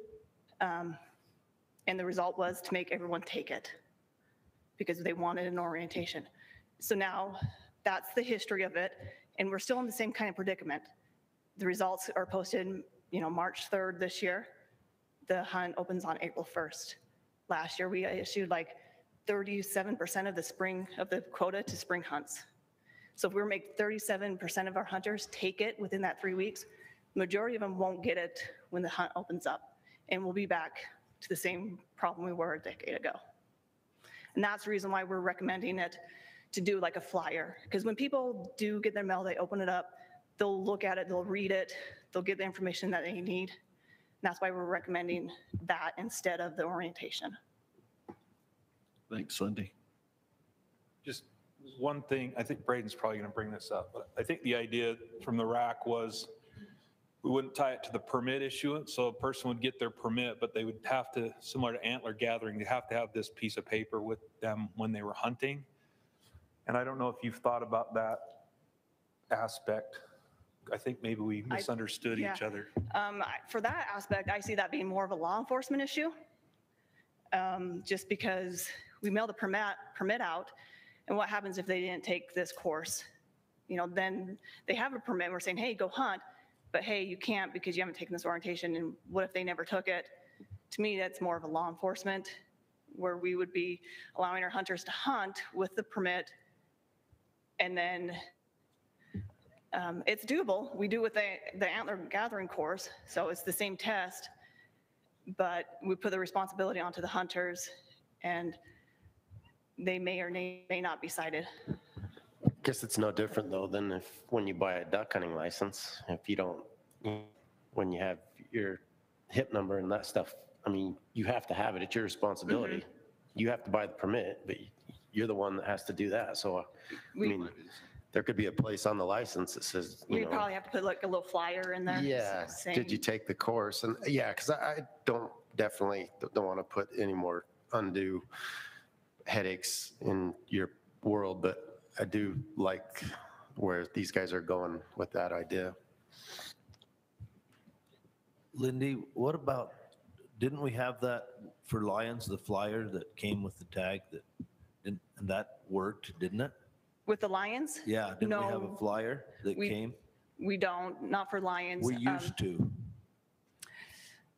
Um, And the result was to make everyone take it because they wanted an orientation. So now that's the history of it. And we're still in the same kind of predicament. The results are posted, you know, March 3rd this year. The hunt opens on April 1st. Last year, we issued like 37% of the spring, of the quota to spring hunts. So if we make 37% of our hunters take it within that three weeks, majority of them won't get it when the hunt opens up. And we'll be back to the same problem we were a decade ago. And that's the reason why we're recommending it to do like a flyer. Because when people do get their mail, they open it up, they'll look at it, they'll read it, they'll get the information that they need. And that's why we're recommending that instead of the orientation. Thanks, Lindy. Just one thing, I think Braden's probably going to bring this up, but I think the idea from the RAC was we wouldn't tie it to the permit issuance, so a person would get their permit, but they would have to, similar to antler gathering, they have to have this piece of paper with them when they were hunting. And I don't know if you've thought about that aspect. I think maybe we I- misunderstood each other. Um, I- For that aspect, I see that being more of a law enforcement issue. Um, Just because we mail the permit, permit out, and what happens if they didn't take this course? You know, then they have a permit, we're saying, hey, go hunt, but hey, you can't because you haven't taken this orientation, and what if they never took it? To me, that's more of a law enforcement, where we would be allowing our hunters to hunt with the permit, and then um, it's doable. We do with the, the antler gathering course, so it's the same test, but we put the responsibility onto the hunters, and they may or may may not be cited. I guess it's no different though than if, when you buy a duck hunting license, if you don't, when you have your hip number and that stuff, I mean, you have to have it. It's your responsibility. Mm-hmm. You have to buy the permit, but you're the one that has to do that. So, I We- mean, there could be a place on the license that says, you We'd know. probably have to put like a little flyer in there. Yeah, saying- did you take the course? And yeah, because I I don't, definitely don't want to put any more undue headaches in your world, but I do like where these guys are going with that idea. Lindy, what about, didn't we have that for Lions, the flyer that came with the tag that, didn't- and that worked, didn't it? With the Lions? Yeah, didn't we have a No, flyer that we- came? We don't, not for Lions. We Um, used to.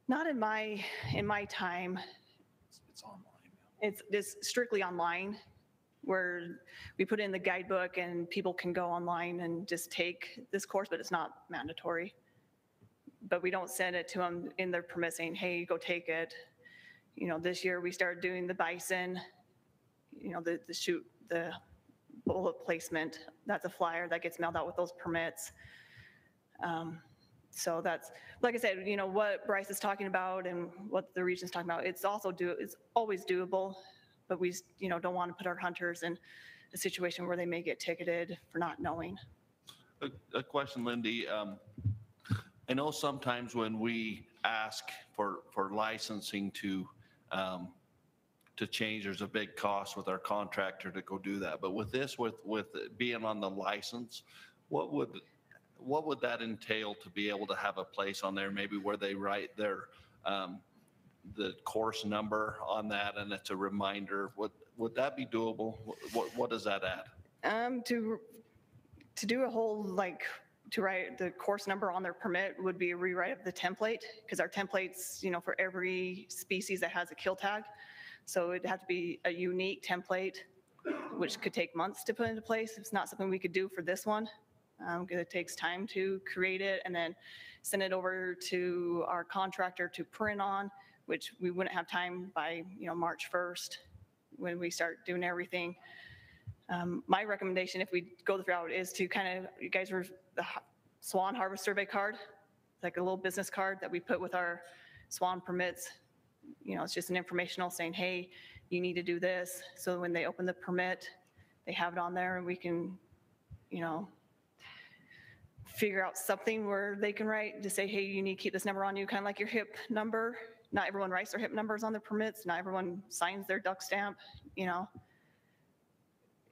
Not in my, in my time. It's just strictly online where we put in the guidebook and people can go online and just take this course, but it's not mandatory. But we don't send it to them in their permit saying, hey, go take it. You know, this year we started doing the bison, you know, the, the shoot, the bullet placement. That's a flyer that gets mailed out with those permits. Um, So that's, like I said, you know, what Bryce is talking about and what the region's talking about, it's also do, it's always doable, but we, you know, don't want to put our hunters in a situation where they may get ticketed for not knowing. A, a question, Lindy. Um, I know sometimes when we ask for, for licensing to, um, to change, there's a big cost with our contractor to go do that. But with this, with, with it being on the license, what would, what would that entail to be able to have a place on there, maybe where they write their, um, the course number on that and it's a reminder? Would, would that be doable? What, what does that add? Um, to, to do a whole, like, to write the course number on their permit would be a rewrite of the template, because our templates, you know, for every species that has a kill tag. So it'd have to be a unique template, which could take months to put into place. It's not something we could do for this one, because it takes time to create it and then send it over to our contractor to print on, which we wouldn't have time by, you know, March 1st, when we start doing everything. Um, My recommendation, if we go the route, is to kind of, you guys were, the Swan Harvest Survey card, like a little business card that we put with our Swan permits. You know, it's just an informational saying, hey, you need to do this. So when they open the permit, they have it on there and we can, you know, figure out something where they can write to say, hey, you need to keep this number on you, kind of like your HIP number. Not everyone writes their HIP numbers on their permits. Not everyone signs their duck stamp, you know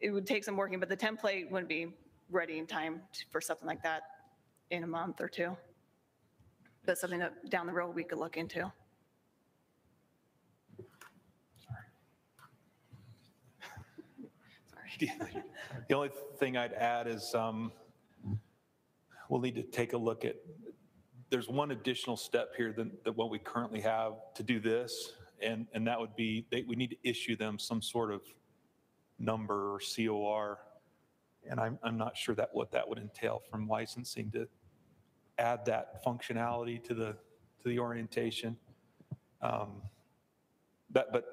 it would take some working, but the template wouldn't be ready in time t- for something like that in a month or two. But something that down the road we could look into. Sorry. Sorry. The only thing I'd add is um, we'll need to take a look at, there's one additional step here than, than what we currently have to do this. And, and that would be, they, we need to issue them some sort of number or COR. And I'm, I'm not sure that, what that would entail from licensing to add that functionality to the, to the orientation. Um, But, but,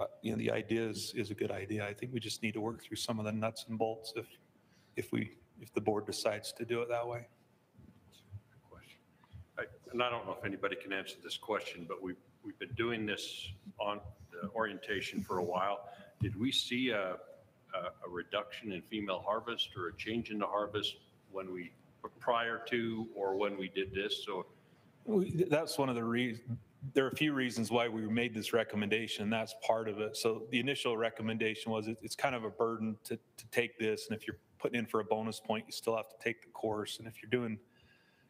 uh, you know, the idea is, is a good idea. I think we just need to work through some of the nuts and bolts if, if we, if the board decides to do it that way. I- And I don't know if anybody can answer this question, but we've, we've been doing this on the orientation for a while. Did we see a, a- a reduction in female harvest or a change in the harvest when we, prior to or when we did this? So That's one of the reasons, there are a few reasons why we made this recommendation, that's part of it. So the initial recommendation was it- it's kind of a burden to, to take this, and if you're putting in for a bonus point, you still have to take the course. And if you're doing,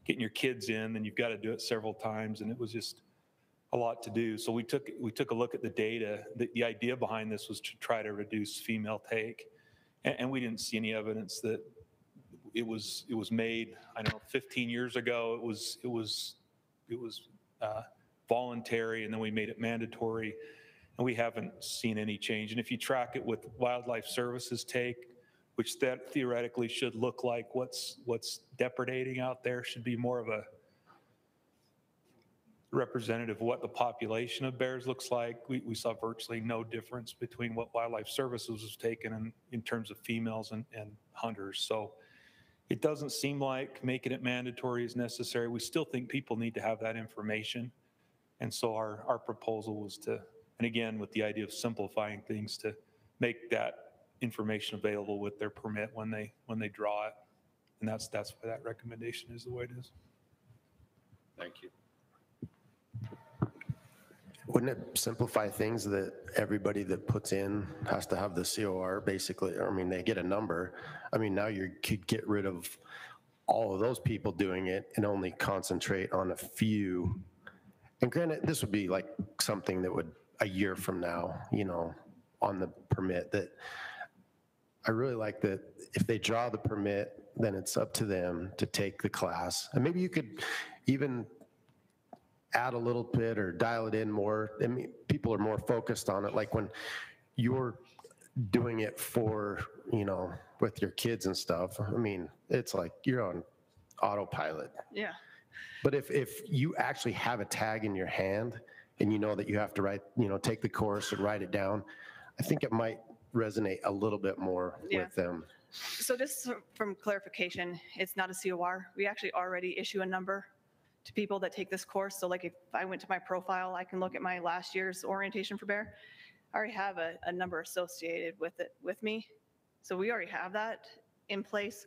getting your kids in, then you've got to do it several times, and it was just a lot to do. So we took, we took a look at the data. The, the idea behind this was to try to reduce female take, and, and we didn't see any evidence that it was, it was made, I don't know, 15 years ago, it was, it was, it was uh, voluntary, and then we made it mandatory, and we haven't seen any change. And if you track it with Wildlife Services take, which that theoretically should look like what's, what's depredating out there, should be more of a representative of what the population of bears looks like. We, we saw virtually no difference between what Wildlife Services was taking in, in terms of females and, and hunters. So it doesn't seem like making it mandatory is necessary. We still think people need to have that information. And so our, our proposal was to, and again, with the idea of simplifying things, to make that information available with their permit when they, when they draw it. And that's, that's why that recommendation is the way it is. Thank you. Wouldn't it simplify things that everybody that puts in has to have the COR basically? I mean, they get a number. I mean, now you could get rid of all of those people doing it and only concentrate on a few. And granted, this would be like something that would, a year from now, you know, on the permit that I really like that if they draw the permit, then it's up to them to take the class. And maybe you could even add a little bit or dial it in more. I mean, people are more focused on it. Like when you're doing it for, you know, with your kids and stuff, I mean, it's like you're on autopilot. Yeah. But if, if you actually have a tag in your hand and you know that you have to write, you know, take the course and write it down, I think it might resonate a little bit more Yeah. with them. So just from clarification, it's not a COR. We actually already issue a number to people that take this course. So like if I went to my profile, I can look at my last year's orientation for Bear. I already have a, a number associated with it, with me. So we already have that in place.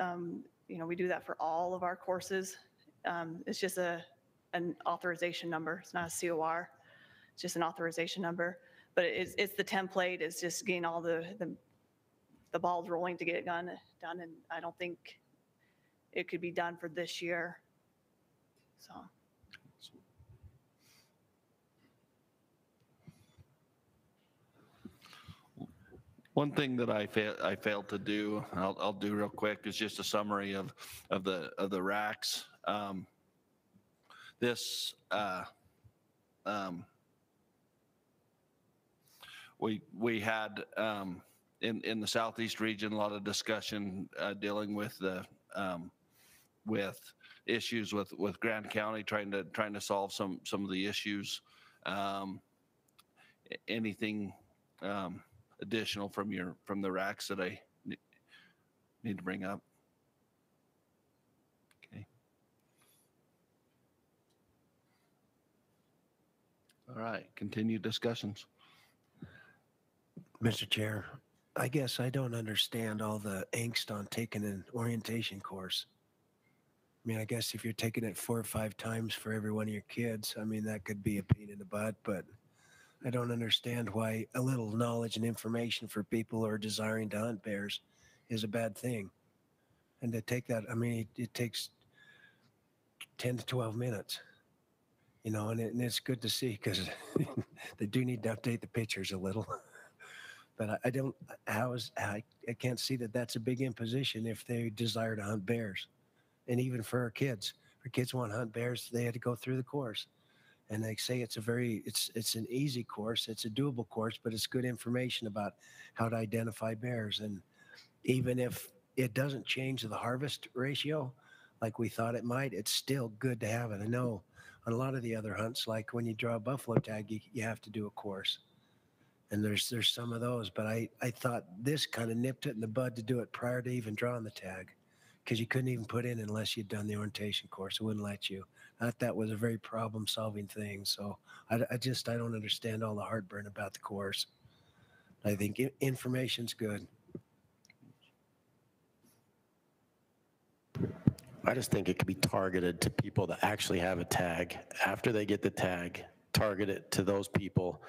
Um, You know, we do that for all of our courses. Um, It's just a, an authorization number. It's not a COR. It's just an authorization number. But it's, it's the template, it's just getting all the, the the ball's rolling to get it done, done, and I don't think it could be done for this year. So, One thing that I failed, I failed to do, I'll, I'll do real quick, is just a summary of, of the, of the RACs. Um, This, uh, um, we, we had, um, in, in the southeast region, a lot of discussion, uh, dealing with the, um, with issues with, with Grand County, trying to, trying to solve some, some of the issues. Um, Anything, um, additional from your, from the RACs that I need to bring up? Okay. All right, continued discussions. Mr. Chair, I guess I don't understand all the angst on taking an orientation course. I mean, I guess if you're taking it four or five times for every one of your kids, I mean, that could be a pain in the butt, but I don't understand why a little knowledge and information for people who are desiring to hunt bears is a bad thing. And to take that, I mean, it, it takes 10 to 12 minutes, you know, and, it, and it's good to see because they do need to update the pictures a little. But I, I don't, how is, I, I can't see that that's a big imposition if they desire to hunt bears. And even for our kids, our kids want to hunt bears, they had to go through the course. And they say it's a very, it's, it's an easy course, it's a doable course, but it's good information about how to identify bears. And even if it doesn't change the harvest ratio like we thought it might, it's still good to have it. I know on a lot of the other hunts, like when you draw a buffalo tag, you, you have to do a course and there's there's some of those but i i thought this kind of nipped it in the bud to do it prior to even drawing the tag because you couldn't even put in unless you'd done the orientation course it wouldn't let you i thought that was a very problem solving thing so I, I just i don't understand all the heartburn about the course i think information's good I just think it could be targeted to people that actually have a tag. After they get the tag, target it to those people.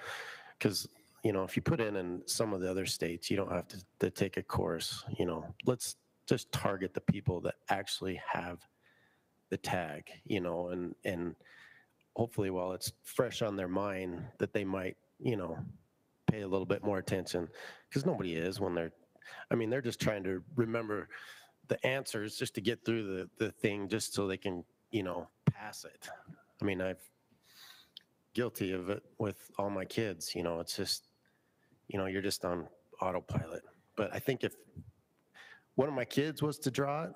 Because, you know, if you put in in some of the other states, you don't have to, to take a course, you know, let's just target the people that actually have the tag, you know, and, and hopefully while it's fresh on their mind that they might, you know, pay a little bit more attention because nobody is when they're, I mean, they're just trying to remember the answers just to get through the, the thing just so they can, you know, pass it. I mean, I've guilty of it with all my kids, you know, it's just, you know, you're just on autopilot. But I think if one of my kids was to draw it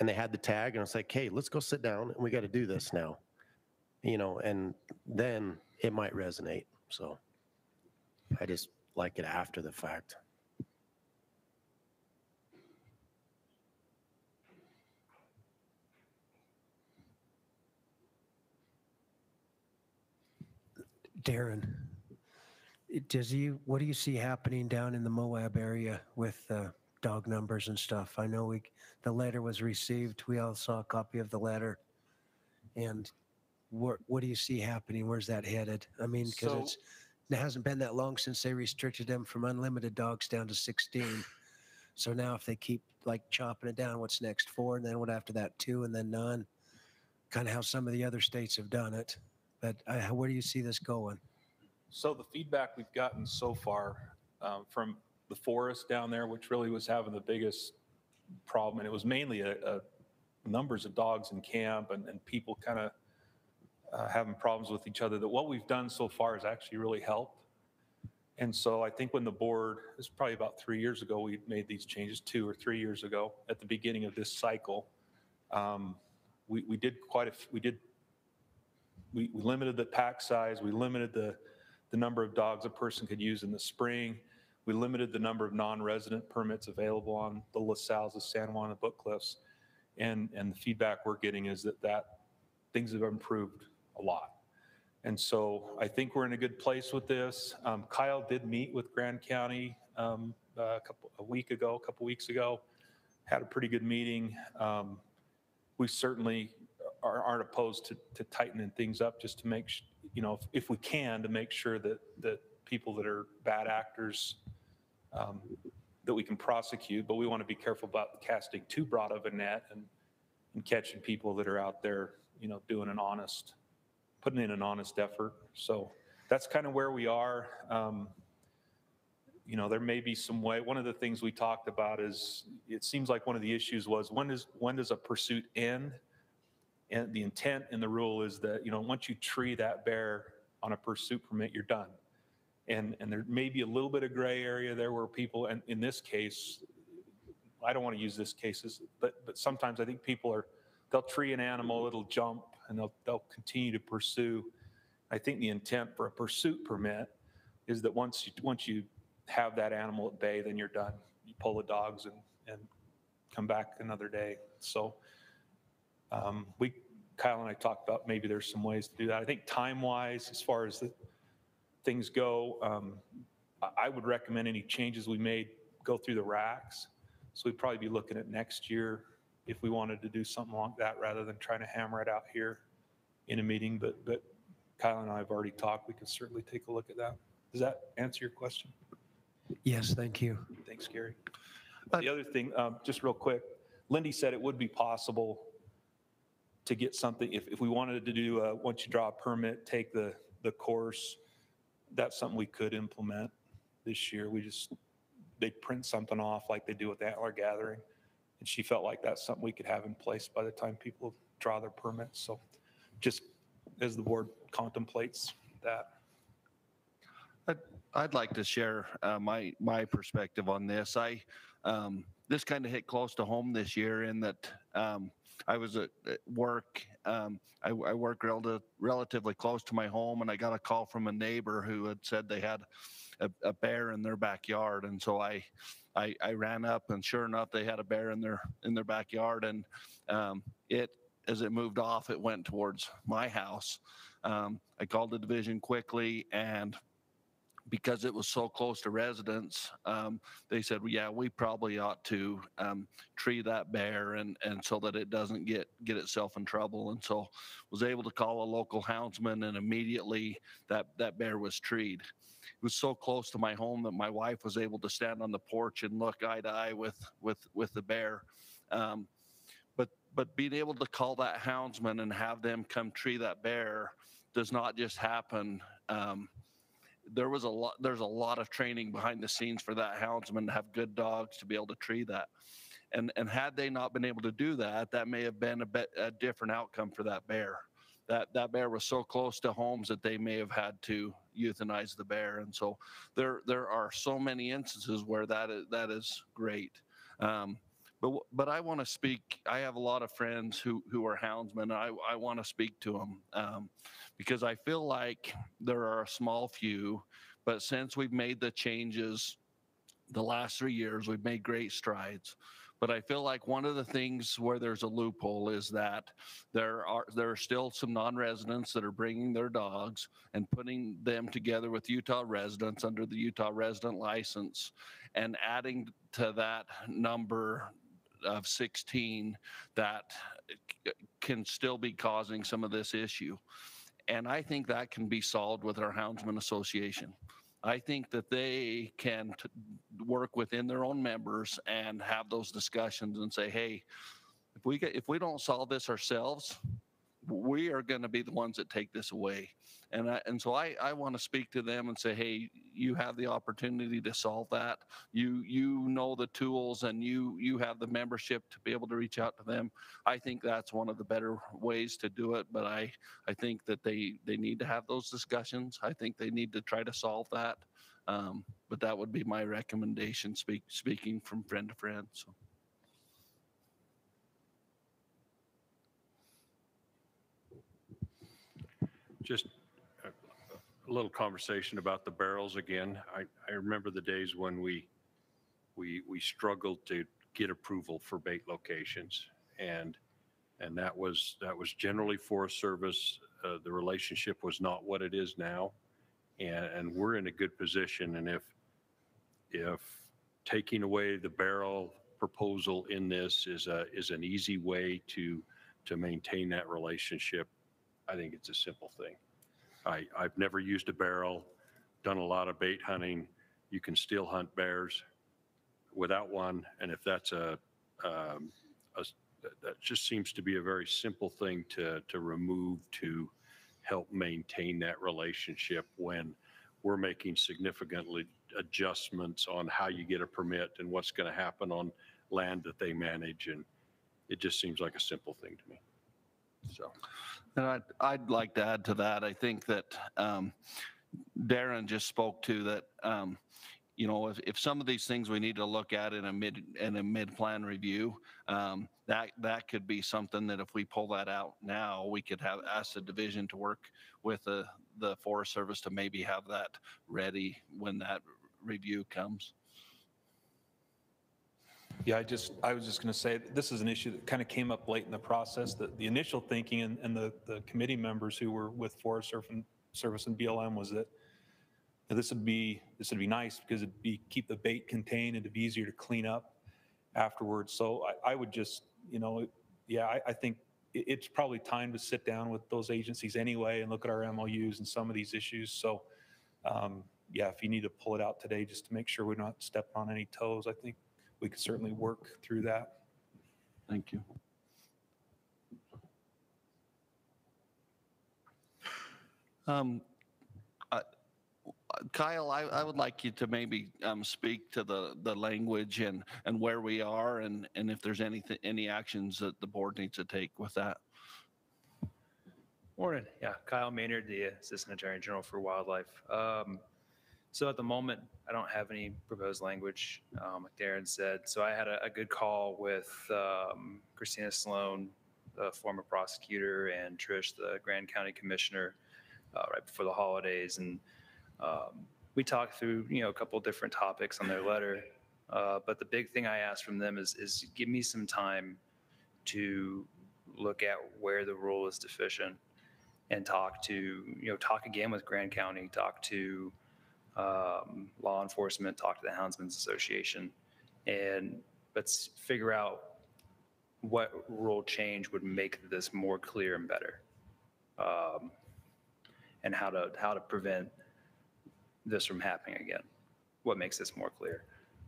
and they had the tag and it's like, hey, let's go sit down and we got to do this now, you know, and then it might resonate. So I just like it after the fact. darren does you what do you see happening down in the moab area with uh, dog numbers and stuff i know we the letter was received we all saw a copy of the letter and what, what do you see happening? Where's that headed? I mean, because So- it's, it hasn't been that long since they restricted them from unlimited dogs down to 16. So now if they keep like chopping it down, what's next? Four, and then what after that? Two, and then none? Kind of how some of the other states have done it. But uh, where do you see this going? So the feedback we've gotten so far um, from the forest down there, which really was having the biggest problem, and it was mainly a, a numbers of dogs in camp and, and people kind of uh, having problems with each other, that what we've done so far has actually really helped. And so I think when the board, this is probably about three years ago, we made these changes, two or three years ago, at the beginning of this cycle. Um, we, we did quite a, we did we, we limited the pack size, we limited the, the number of dogs a person could use in the spring. We limited the number of non-resident permits available on the La Sals, the San Juan, and Book Cliffs. And, and the feedback we're getting is that that, things have improved a lot. And so I think we're in a good place with this. Um, Kyle did meet with Grand County um, a couple, a week ago, a couple weeks ago, had a pretty good meeting. Um, we certainly are, aren't opposed to, to tightening things up just to make, sh- you know, if, if we can, to make sure that, that people that are bad actors, um, that we can prosecute, but we want to be careful about casting too broad of a net and, and catching people that are out there, you know, doing an honest, putting in an honest effort. So that's kind of where we are. Um, you know, there may be some way, one of the things we talked about is, it seems like one of the issues was when does, when does a pursuit end? And the intent in the rule is that, you know, once you tree that bear on a pursuit permit, you're done. And, and there may be a little bit of gray area there where people, and in this case, I don't want to use this case as, but, but sometimes I think people are, they'll tree an animal, it'll jump, and they'll, they'll continue to pursue. I think the intent for a pursuit permit is that once you, once you have that animal at bay, then you're done. You pull the dogs and, and come back another day. So um, we, Kyle and I talked about maybe there's some ways to do that. I think time-wise, as far as the things go, um, I- would recommend any changes we made go through the RACs. So we'd probably be looking at next year if we wanted to do something like that rather than trying to hammer it out here in a meeting. But, but Kyle and I have already talked. We can certainly take a look at that. Does that answer your question? Yes, thank you. Thanks, Gary. The other thing, um, just real quick, Lindy said it would be possible to get something, if, if we wanted to do, uh, once you draw a permit, take the, the course, that's something we could implement this year. We just, they print something off like they do with antler gathering. And she felt like that's something we could have in place by the time people draw their permits. So just as the board contemplates that. I'd, I'd like to share uh, my my perspective on this. I um, this kind of hit close to home this year in that um, I was at, work. Um, I, I work rel- relatively close to my home, and I got a call from a neighbor who had said they had a, a bear in their backyard, and so I, I I ran up, and sure enough, they had a bear in their in their backyard, and um, it as it moved off, it went towards my house. Um, I called the division quickly, and because it was so close to residents, um, they said, well, yeah, we probably ought to um, tree that bear and, and so that it doesn't get, get itself in trouble. And so was able to call a local houndsman and immediately that, that bear was treed. It was so close to my home that my wife was able to stand on the porch and look eye to eye with, with, with the bear. Um, but, but being able to call that houndsman and have them come tree that bear does not just happen. There was a lot there's a lot of training behind the scenes for that houndsman to have good dogs to be able to tree that. And and had they not been able to do that that may have been a bit a different outcome for that bear. That that bear was so close to homes that they may have had to euthanize the bear. And so there there are so many instances where that is that is great. Um, but but I want to speak. I have a lot of friends who who are houndsmen. And I I want to speak to them um, because I feel like there are a small few, but since we've made the changes the last three years, we've made great strides. But I feel like one of the things where there's a loophole is that there are there are still some non-residents that are bringing their dogs and putting them together with Utah residents under the Utah resident license, and adding to that number of 16 that can still be causing some of this issue. And I think that can be solved with our Houndsman Association. I think that they can t- work within their own members and have those discussions and say, hey, if we get, if we don't solve this ourselves, we are going to be the ones that take this away. And I, and so I, I want to speak to them and say, hey, you have the opportunity to solve that. You you know the tools and you you have the membership to be able to reach out to them. I think that's one of the better ways to do it. But I I think that they they need to have those discussions. I think they need to try to solve that. Um, but that would be my recommendation. Speak speaking from friend to friend. So. Just a a little conversation about the barrels again. I, I remember the days when we, we, we struggled to get approval for bait locations. And, and that was, that was generally Forest Service. Uh, The relationship was not what it is now. And, and we're in a good position. And if, if taking away the barrel proposal in this is a, is an easy way to, to maintain that relationship, I think it's a simple thing. I, I've never used a barrel, done a lot of bait hunting. You can still hunt bears without one. And if that's a, um, a that- that just seems to be a very simple thing to, to remove to help maintain that relationship when we're making significantly adjustments on how you get a permit and what's going to happen on land that they manage. And it just seems like a simple thing to me. So. And I'd, I'd like to add to that. I think that um, Darren just spoke to that, um, you know, if, if some of these things we need to look at in a mid, in a mid-plan review, um, that, that could be something that if we pull that out now, we could have, ask the division to work with the, the Forest Service to maybe have that ready when that review comes. Yeah, I just, I was just going to say, this is an issue that kind of came up late in the process, that the initial thinking and, and the, the committee members who were with Forest Surf and Service and BLM was that this would be, this would be nice because it'd be, keep the bait contained and it'd be easier to clean up afterwards. So I, I would just, you know, yeah, I, I think it- it's probably time to sit down with those agencies anyway and look at our MOUs and some of these issues. So, um, yeah, if you need to pull it out today just to make sure we're not stepping on any toes, I think we could certainly work through that. Thank you. Um, uh, Kyle, I, I would like you to maybe um, speak to the, the language and, and where we are and, and if there's anything, any actions that the board needs to take with that. Morning. Yeah, Kyle Maynard, the Assistant Attorney General for Wildlife. Um, So at the moment, I don't have any proposed language, um, like Darren said. So I had a, a good call with um, Christina Sloan, the former prosecutor, and Trish, the Grand County Commissioner, uh, right before the holidays. And um, we talked through, you know, a couple different topics on their letter. Uh, But the big thing I asked from them is, is give me some time to look at where the rule is deficient and talk to, you know, talk again with Grand County, talk to um, law enforcement, talk to the Houndsmen's Association, and let's figure out what rule change would make this more clear and better. Um, and how to, how to prevent this from happening again. What makes this more clear?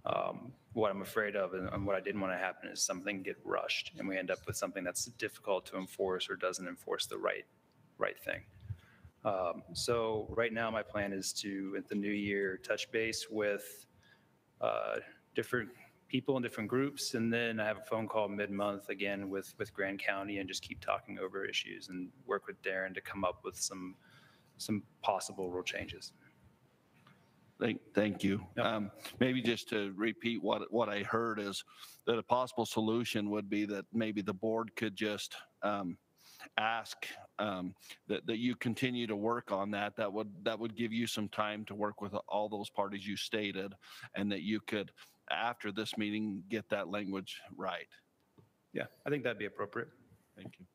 Um, what I'm afraid of and, and what I didn't want to happen is something get rushed and we end up with something that's difficult to enforce or doesn't enforce the right, right thing. Um, so right now, my plan is to, at the new year, touch base with uh, different people in different groups, and then I have a phone call mid-month again with with Grand County, and just keep talking over issues and work with Darren to come up with some some possible rule changes. Thank, thank you. Um, Maybe just to repeat what, what I heard is that a possible solution would be that maybe the board could just um, ask um, that, that you continue to work on that. That would, that would give you some time to work with all those parties you stated and that you could, after this meeting, get that language right. Yeah, I think that'd be appropriate. Thank you.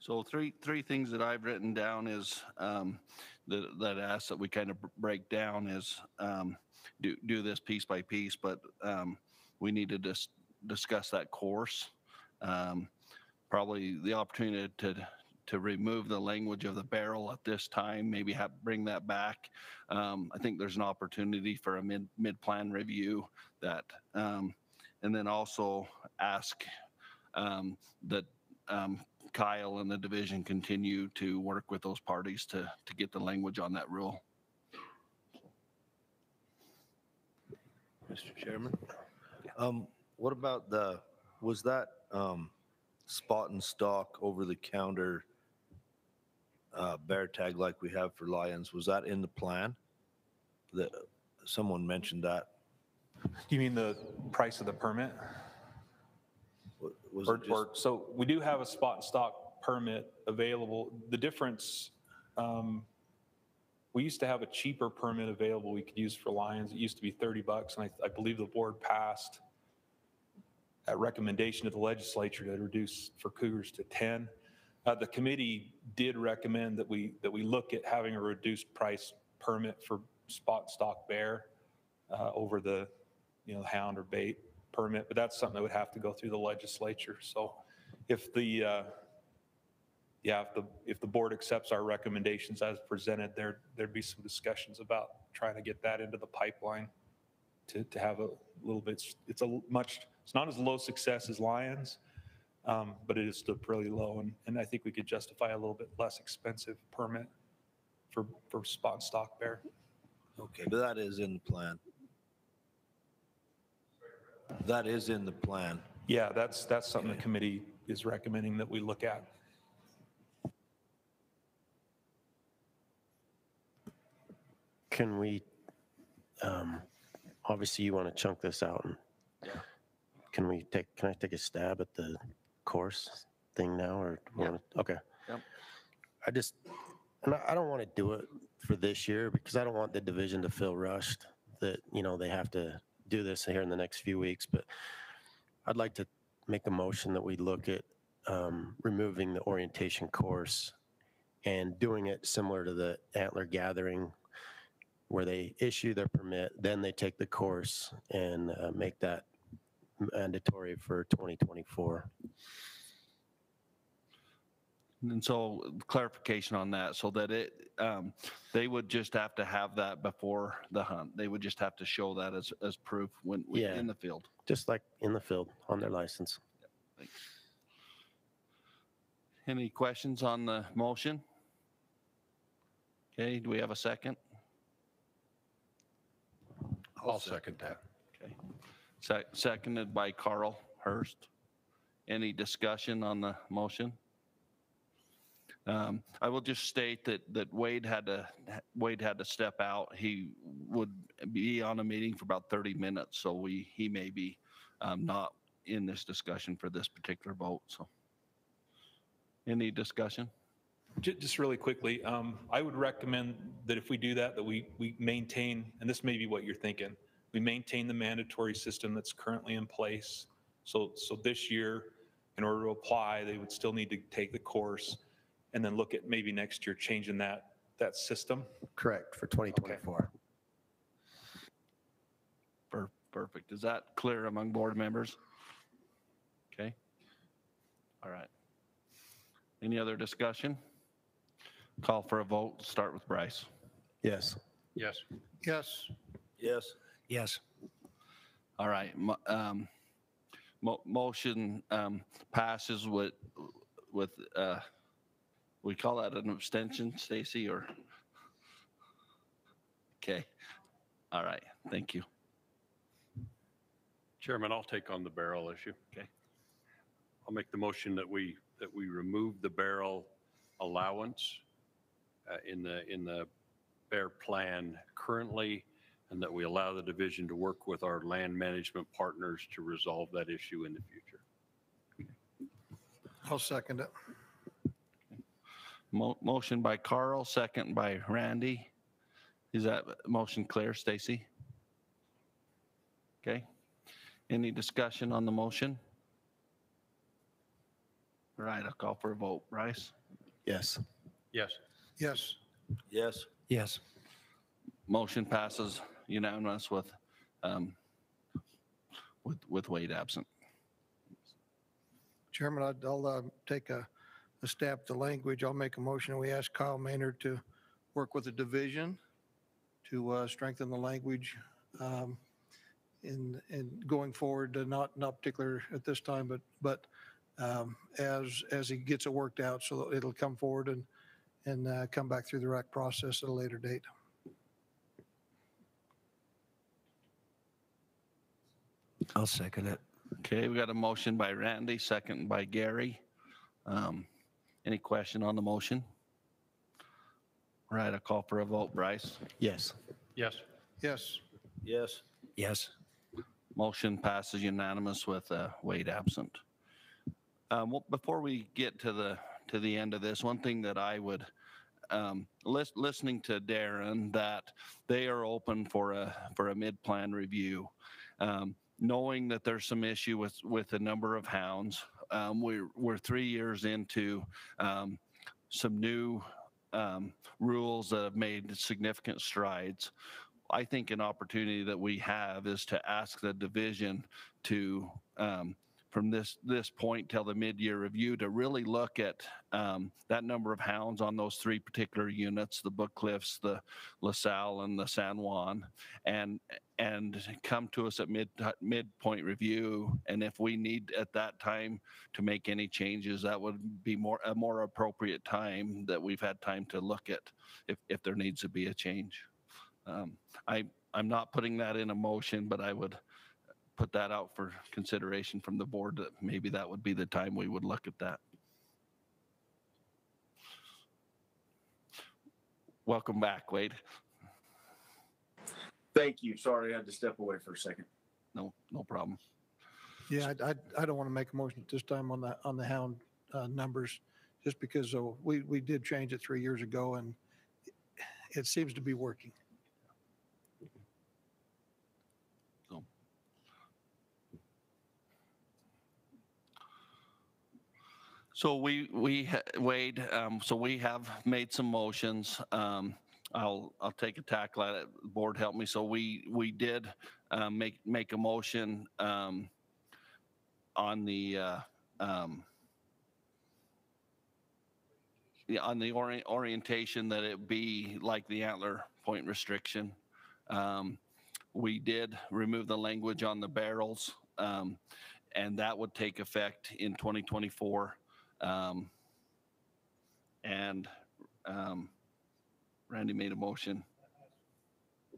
So three, three things that I've written down is, um, that, that ask that we kind of break down is, um, do, do this piece by piece, but, um, we need to dis- discuss that course. Um, probably the opportunity to, to remove the language of the barrel at this time, maybe have, bring that back. Um, I think there's an opportunity for a mid, mid-plan review that, um, and then also ask, that, Kyle and the division continue to work with those parties to, to get the language on that rule. Mr. Chairman? Um, what about the, was that, um, spot and stalk over the counter, uh, bear tag like we have for lions, was that in the plan? That, someone mentioned that. You mean the price of the permit? Was Or, it just, so we do have a spot and stalk permit available. The difference, um, we used to have a cheaper permit available we could use for lions. It used to be 30 bucks, and I, I believe the board passed a recommendation to the legislature to reduce for cougars to 10. Uh, the committee did recommend that we, that we look at having a reduced price permit for spot and stalk bear uh, over the, you know, hound or bait permit, but that's something that would have to go through the legislature. So if the, uh, yeah, if the, if the board accepts our recommendations as presented, there, there'd be some discussions about trying to get that into the pipeline to, to have a little bit, it's a much, it's not as low success as Lions, um, but it is still pretty low. And, and I think we could justify a little bit less expensive permit for, for spot and stalk bear. okay, but that is in the plan. That is in the plan. Yeah, that's, that's something the committee is recommending that we look at. Can we, um, obviously you want to chunk this out and can we take, can I take a stab at the course thing now or? wanna- Okay. Yep. I just, and I I don't want to do it for this year because I don't want the division to feel rushed that, you know, they have to do this here in the next few weeks, but I'd like to make a motion that we look at um, removing the orientation course and doing it similar to the antler gathering where they issue their permit, then they take the course and uh, make that mandatory for 2024. And so clarification on that, so that it, um, they would just have to have that before the hunt. They would just have to show that as, as proof when, when Yeah. in the field. Just like in the field on their license. Thanks. Any questions on the motion? Okay, do we have a second? I'll second that. Okay. Se- Seconded by Karl Hirst. Any discussion on the motion? Um, I will just state that, that Wade had to, Wade had to step out. He would be on a meeting for about 30 minutes, so we, he may be um, not in this discussion for this particular vote, so. Any discussion? Just really quickly, um, I would recommend that if we do that, that we, we maintain, and this may be what you're thinking, we maintain the mandatory system that's currently in place. So, so this year, in order to apply, they would still need to take the course and then look at maybe next year changing that, that system. Correct, for 2024. Per- Perfect. Is that clear among board members? Okay. All right. Any other discussion? Call for a vote. Start with Bryce. Yes. Yes. Yes. Yes. Yes. All right. mo- um, mo- Motion um, passes with, with, uh, we call that an abstention, Stacy, or? Okay. All right. Thank you. Chairman, I'll take on the barrel issue. Okay. I'll make the motion that we, that we remove the barrel allowance uh, in the, in the bear plan currently, and that we allow the division to work with our land management partners to resolve that issue in the future. I'll second it. Mo- Motion by Karl, second by Randy. Is that motion clear, Stacy? Okay. Any discussion on the motion? All right, I'll call for a vote. Bryce? Yes. Yes. Yes. Yes. Yes. Motion passes unanimous with, um, with, with Wade absent. Chairman, I'd- I'll uh, take a a stab the language. I'll make a motion. We ask Kyle Maynard to work with the division to uh, strengthen the language um, in, in going forward, uh, not, not particular at this time, but, but um, as, as he gets it worked out, so it'll come forward and, and uh, come back through the RAC process at a later date. I'll second it. Okay, we got a motion by Randy, second by Gary. Um, Any question on the motion? All right, I'll call for a vote. Bryce? Yes. Yes. Yes. Yes. Yes. Motion passes unanimous with uh, Wade absent. Um, well, Before we get to the, to the end of this, one thing that I would, um, lis- listening to Darren, that they are open for a, for a mid-plan review. Um, Knowing that there's some issue with, with the number of hounds, um, we're, we're three years into um, some new um, rules that have made significant strides. I think an opportunity that we have is to ask the division to, um, from this, this point till the mid-year review, to really look at um, that number of hounds on those three particular units, the Book Cliffs, the La Sal, and the San Juan, and, and come to us at mid, midpoint review. And if we need at that time to make any changes, that would be more, a more appropriate time that we've had time to look at if, if there needs to be a change. Um, I, I'm not putting that in a motion, but I would put that out for consideration from the board that maybe that would be the time we would look at that. Welcome back, Wade. Thank you. Sorry, I had to step away for a second. No, no problem. Yeah, I, I, I don't want to make a motion at this time on the, on the hound uh, numbers, just because uh, we, we did change it three years ago and it seems to be working. So we, we, ha- Wade, um, so we have made some motions. Um, I'll, I'll take a tackle at it. Board help me. So we, we did, um, make, make a motion, um, on the, uh, um, yeah, on the ori- orientation that it be like the antler point restriction. Um, we did remove the language on the barrels, um, and that would take effect in 2024. Um, and um, Randy made a motion.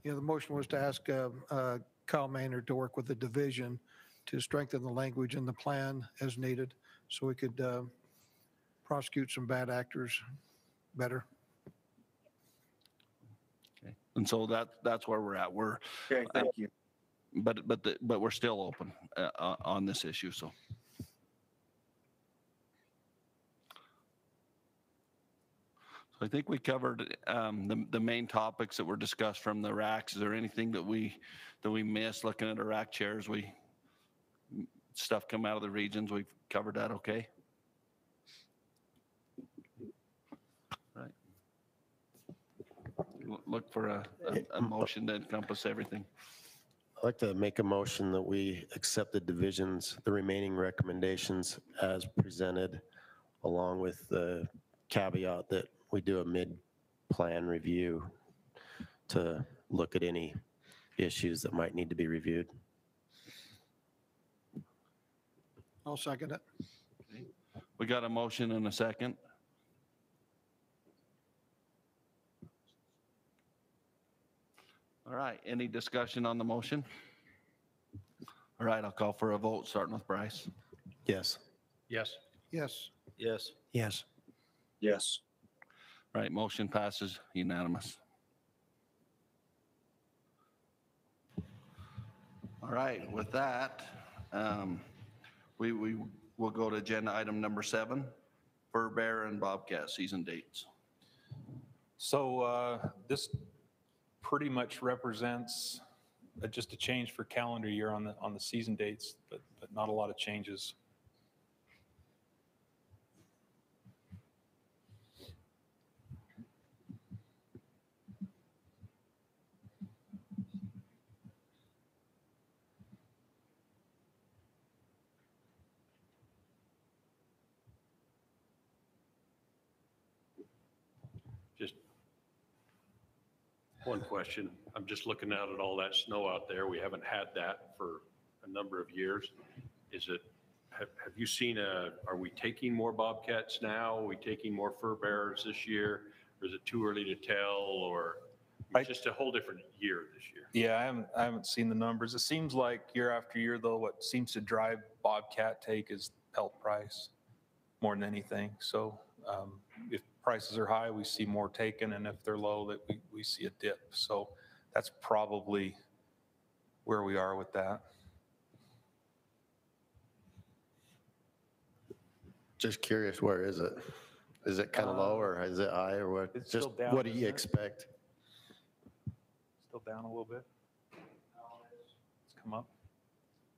Yeah, the motion was to ask uh, uh, Kyle Maynard to work with the division to strengthen the language in the plan as needed, so we could uh, prosecute some bad actors better. Okay. And so that, that's where we're at. We're. Okay, thank you. But, but, the- but we're still open uh, uh, on this issue, so. I think we covered um, the, the main topics that were discussed from the RACs. Is there anything that we, that we missed looking at our RAC chairs? We, stuff come out of the regions, we've covered that okay? Right. Lo- Look for a, a- a motion to encompass everything. I'd like to make a motion that we accept the divisions, the remaining recommendations as presented, along with the caveat that we do a mid-plan review to look at any issues that might need to be reviewed. I'll second it. We got a motion and a second. All right, any discussion on the motion? All right, I'll call for a vote, starting with Bryce. Yes. Yes. Yes. Yes. Yes. Yes. Right, motion passes unanimous. All right, with that, um, we, we will go to agenda item number seven, Fur Bear and Bobcat season dates. So uh, this pretty much represents uh, just a change for calendar year on the, on the season dates, but, but not a lot of changes. One question. I'm just looking out at all that snow out there. We haven't had that for a number of years. Is it, have, have you seen a, are we taking more bobcats now? Are we taking more fur bearers this year? Or is it too early to tell or it's just a whole different year this year? Yeah, I haven't, I haven't seen the numbers. It seems like year after year, though, what seems to drive Bobcat take is pelt price more than anything. So um, if prices are high, we see more taken, and if they're low, that we, we see a dip. So that's probably where we are with that. Just curious, where is it? Is it kind of low or is it high or what? It's Just still down, what do you isn't it? expect? Still down a little bit. It's come up.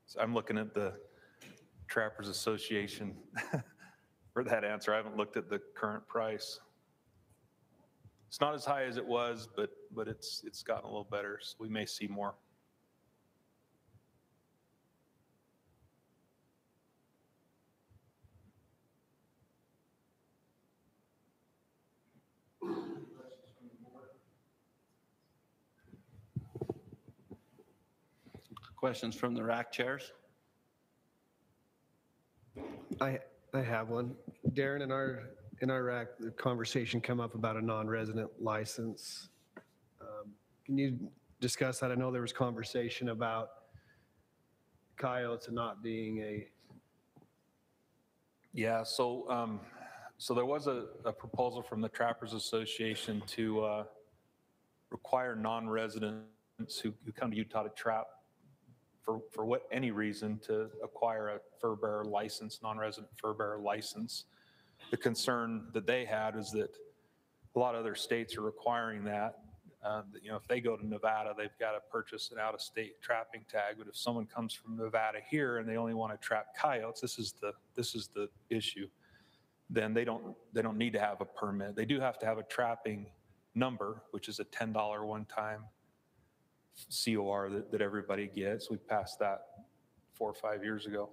So I'm looking at the Trappers Association for that answer. I haven't looked at the current price. It's not as high as it was, but, but it's, it's gotten a little better. So we may see more. Questions from the RAC chairs? I, I have one. Darren, in our, in our RAC, the conversation come up about a non-resident license. Um, Can you discuss that? I know there was conversation about coyotes and not being a, Yeah, so, um, so there was a, a proposal from the Trappers Association to, uh, require non-residents who, who come to Utah to trap for, for what, any reason, to acquire a fur bearer license, non-resident fur bearer license. The concern that they had is that a lot of other states are requiring that. Uh, that, You know, if they go to Nevada, they've got to purchase an out-of-state trapping tag. But if someone comes from Nevada here and they only want to trap coyotes, this is the, this is the issue. Then they don't, they don't need to have a permit. They do have to have a trapping number, which is a $10 one-time COR that, that everybody gets. We passed that four or five years ago.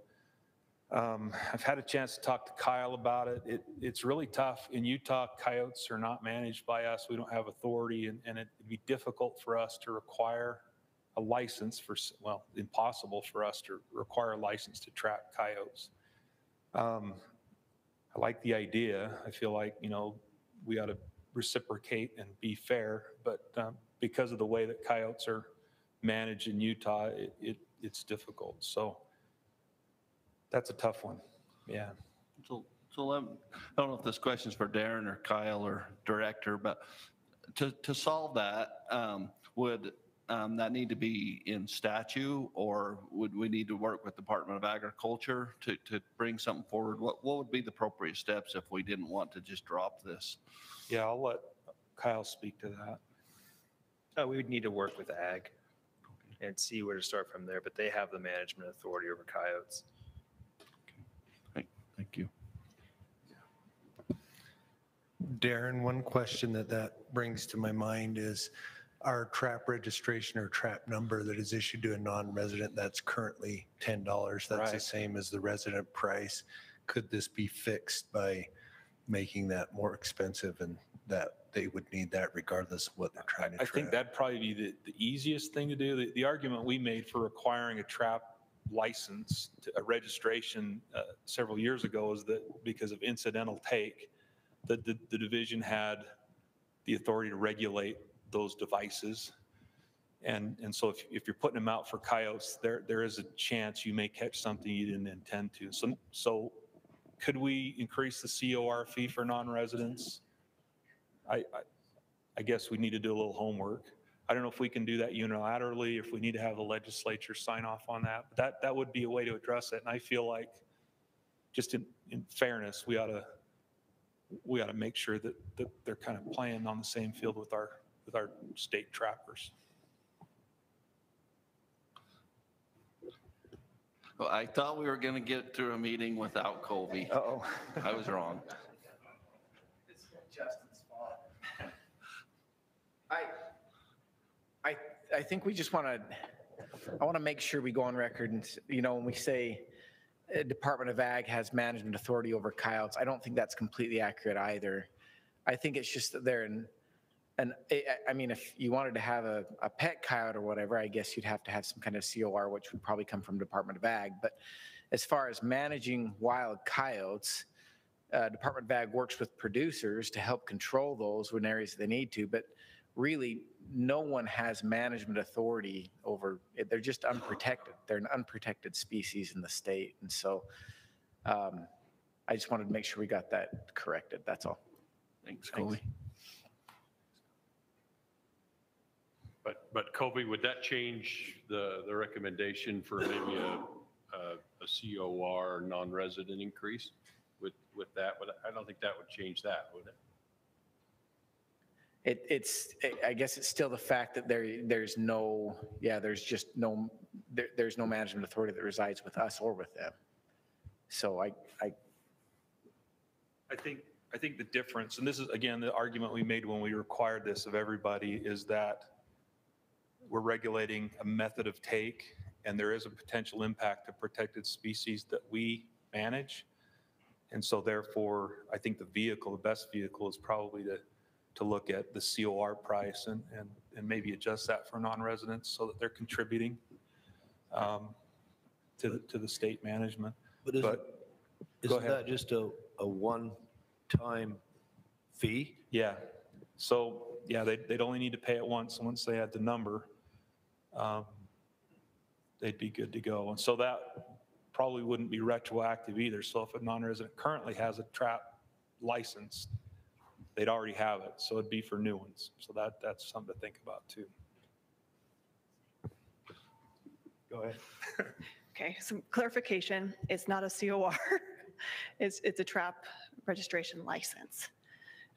Um, I've had a chance to talk to Kyle about it. It, it's really tough. In Utah, coyotes are not managed by us. We don't have authority and, and it'd be difficult for us to require a license for, well, impossible for us to require a license to trap coyotes. Um, I like the idea. I feel like, you know, we ought to reciprocate and be fair, but um, because of the way that coyotes are managed in Utah, it, it, it's difficult. So that's a tough one. Yeah. So, so let, I don't know if this question's for Darren or Kyle or Director, but to, to solve that, um, would um, that need to be in statute or would we need to work with Department of Agriculture to, to bring something forward? What, what would be the appropriate steps if we didn't want to just drop this? Yeah, I'll let Kyle speak to that. Uh, we would need to work with ag and see where to start from there, but they have the management authority over coyotes. Thank you. Darren, one question that that brings to my mind is our trap registration or trap number that is issued to a non-resident that's currently $10. That's the same as the resident price. Could this be fixed by making that more expensive and that they would need that regardless of what they're trying to I think that'd probably be the, the easiest thing to do. The, the argument we made for requiring a trap license, to- a registration uh, several years ago is that because of incidental take, that the, the division had the authority to regulate those devices. And, and so if, if you're putting them out for coyotes, there, there is a chance you may catch something you didn't intend to. So, so could we increase the COR fee for non-residents? I, I, I guess we need to do a little homework. I don't know if we can do that unilaterally, if we need to have the legislature sign off on that. But that, that would be a way to address it. And I feel like, just in, in fairness, we ought to, we ought to make sure that, that they're kind of playing on the same field with our, with our state trappers. Well, I thought we were going to get through a meeting without Colby. Uh-oh. I was wrong. I, I, I think we just want to, I want to make sure we go on record and, you know, when we say uh, Department of Ag has management authority over coyotes, I don't think that's completely accurate either. I think it's just that they're an, And I mean, if you wanted to have a, a pet coyote or whatever, I guess you'd have to have some kind of COR, which would probably come from Department of Ag. But as far as managing wild coyotes, uh, Department of Ag works with producers to help control those when areas they need to. But really, no one has management authority over, it. they're just unprotected. They're an unprotected species in the state. And so um, I just wanted to make sure we got that corrected. That's all. Thanks, Colby. But, but Colby, would that change the, the recommendation for maybe a, a a COR non-resident increase with, with that? But I don't think that would change that, would it? It, it's, I guess it's still the fact that there, there's no, yeah, there's just no, there, there's no management authority that resides with us or with them. So I, I, I think, I think the difference, and this is, again, the argument we made when we required this of everybody, is that we're regulating a method of take, and there is a potential impact to protected species that we manage. And so therefore, I think the vehicle, the best vehicle is probably to, to look at the COR price and, and, and maybe adjust that for non-residents so that they're contributing um, to, the- to the state management. But isn't, go isn't ahead. that just a, a one-time fee? Yeah. So, yeah, they, they'd only need to pay it once. and Once they had the number, um, they'd be good to go. And so that probably wouldn't be retroactive either. So if a non-resident currently has a trap license, they'd already have it. So it'd be for new ones. So that, that's something to think about too. Go ahead. Okay, some clarification. It's not a COR. It's, it's a trap registration license.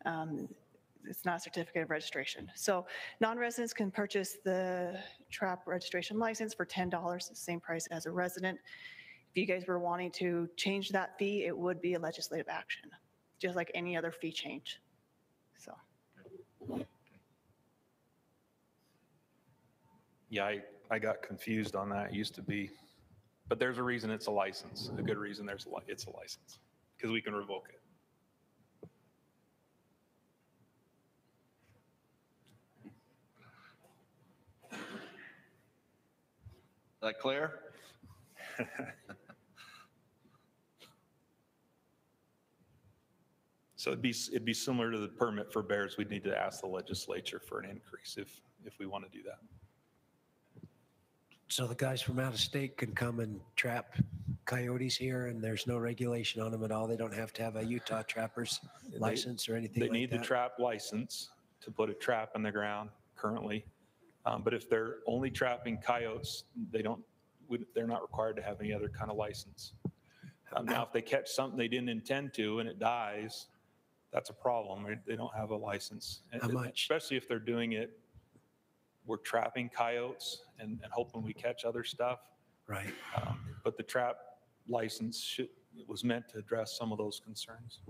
Um, It's not a certificate of registration. So non-residents can purchase the trap registration license for $10, the same price as a resident. If you guys were wanting to change that fee, it would be a legislative action, just like any other fee change. So. Yeah, I, I got confused on that. It used to be, but there's a reason it's a license, a good reason there's a, li- it's a license, because we can revoke it. that clear? So it'd be, it'd be similar to the permit for bears. We'd need to ask the legislature for an increase if, if we want to do that. So the guys from out of state can come and trap coyotes here and there's no regulation on them at all? They don't have to have a Utah trapper's They- license or anything They like need the that? trap license to put a trap in the ground currently. Um, But if they're only trapping coyotes, they don't, we- they're not required to have any other kind of license. Um, Now, if they catch something they didn't intend to and it dies, that's a problem. They- They don't have a license. How much? Especially if they're doing it, we're trapping coyotes and and hoping we catch other stuff. Right. Um, But the trap license should, it was meant to address some of those concerns.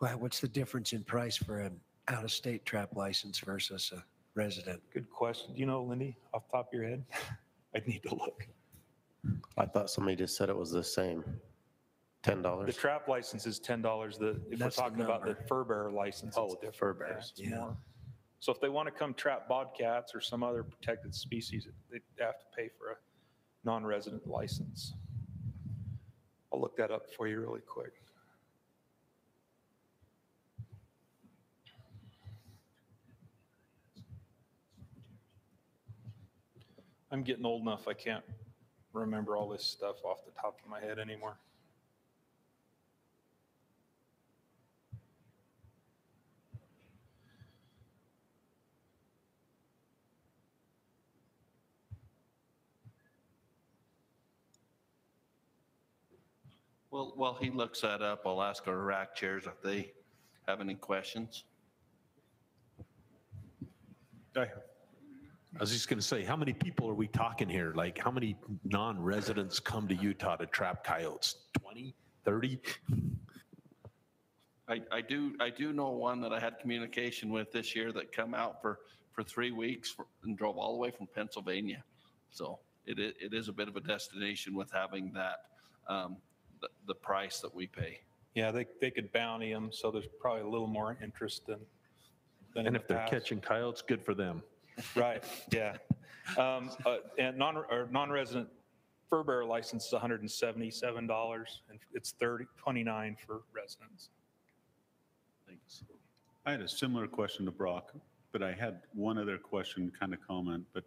Well, What's the difference in price for an out-of-state trap license versus a resident? Good question. Do you know, Lindy, off the top of your head? I'd need to look. I thought somebody just said it was the same. Ten The dollars. trap license is ten dollars. The, if we're That's the talking about the number. fur bearer license, Oh, it's the fur Yeah, bears. it's Yeah. more. So if they want to come trap bobcats or some other protected species, they have to pay for a non-resident license. I'll look that up for you really quick. I'm getting old enough, I can't remember all this stuff off the top of my head anymore. Well, while he looks that up, I'll ask our RAC chairs if they have any questions. I was just going to say, how many people are we talking here? Like, how many non-residents come to Utah to trap coyotes? 20, 30? I, I do, I do know one that I had communication with this year that come out for, for three weeks for- and drove all the way from Pennsylvania. So it, i- it is a bit of a destination with having that, um, the, the price that we pay. Yeah, they, they could bounty them, so there's probably a little more interest than, than in And the if they're past. catching coyotes, good for them. Right, yeah. Um, uh, And non, or non-resident fur bearer license is $177, and it's 30, 29 for residents. Thanks. I had a similar question to Brock, but I had one other question, kind of comment, but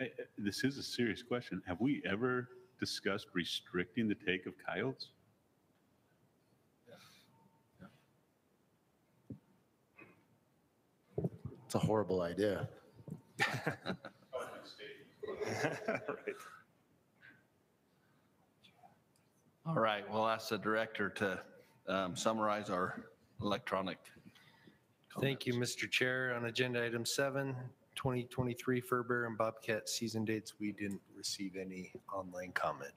I- I- this is a serious question. Have we ever discussed restricting the take of coyotes? It's a horrible idea. Right. All right, we'll ask the director to um, summarize our electronic. Thank you, Mr. Chair. On agenda item seven, 2023 Fur Bear and Bobcat season dates, we didn't receive any online comment.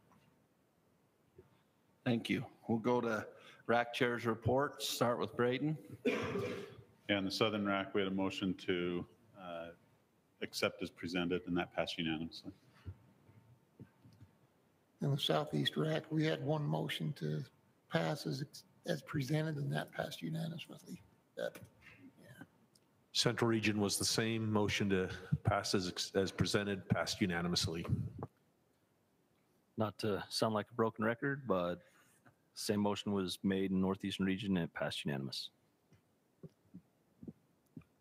Thank you. We'll go to RAC chairs reports. Start with Braden. Yeah, in the Southern RAC, we had a motion to uh, accept as presented, and that passed unanimously. In the Southeast RAC, we had one motion to pass as, as presented, and that passed unanimously. That, Central Region was the same motion to pass as, as presented, passed unanimously. Not to sound like a broken record, but same motion was made in Northeastern Region and it passed unanimous.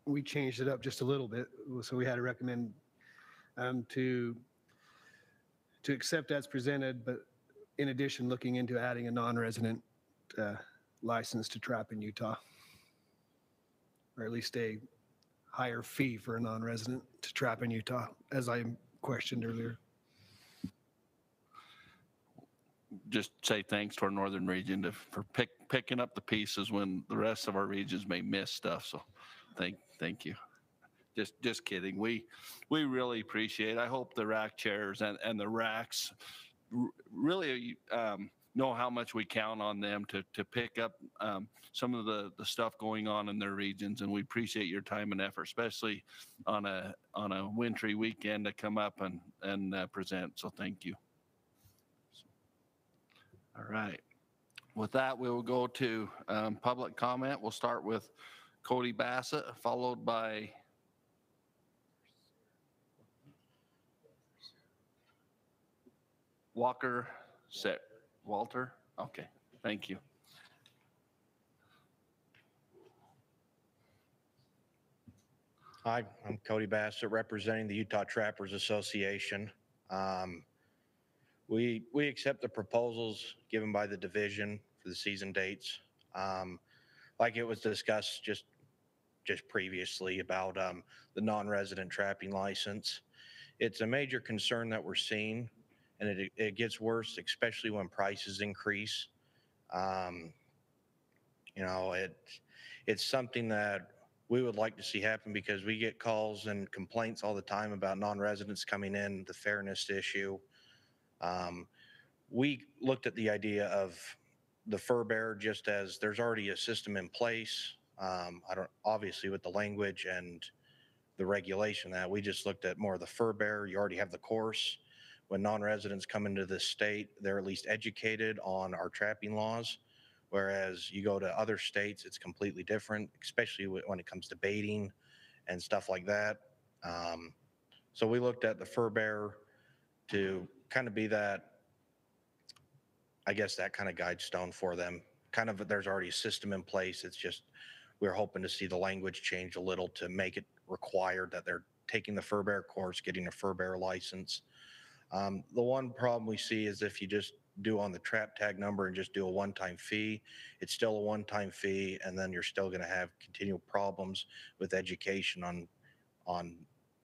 we changed it up just a little bit. So we had to recommend um, to, to accept as presented, but in addition, looking into adding a non-resident uh, license to trap in Utah. Or at least a higher fee for a non-resident to trap in Utah, as I questioned earlier. Just say thanks to our northern region to, for pick, picking up the pieces when the rest of our regions may miss stuff. So thank, thank you. Just, just kidding. We, we really appreciate, I hope the RAC chairs and, and the RACs really um, know how much we count on them to, to pick up um, some of the, the stuff going on in their regions. And we appreciate your time and effort, especially on a, on a wintry weekend to come up and, and uh, present. So thank you. All right. With that, we will go to um, public comment. We'll start with Cody Bassett, followed by Walker Set. Walter? Okay, thank you. Hi, I'm Cody Bassett, representing the Utah Trappers Association. Um, We, we accept the proposals given by the division for the season dates. Um, Like it was discussed just, just previously about um, the non-resident trapping license. It's a major concern that we're seeing, and it, it gets worse, especially when prices increase. Um, You know, it, it's something that we would like to see happen because we get calls and complaints all the time about non-residents coming in, the fairness issue. Um, We looked at the idea of the fur bearer just as there's already a system in place. Um, I don't, obviously with the language and the regulation that, we just looked at more of the fur bearer. You already have the course. When non-residents come into this state, they're at least educated on our trapping laws. Whereas you go to other states, it's completely different, especially when it comes to baiting and stuff like that. Um, so we looked at the fur bearer to kind of be that, I guess, that kind of guide stone for them. Kind of, there's already a system in place. It's just, we're hoping to see the language change a little to make it required that they're taking the fur bear course, getting a fur bear license. Um, the one problem we see is if you just do on the trap tag number and just do a one-time fee, it's still a one-time fee, and then you're still going to have continual problems with education on on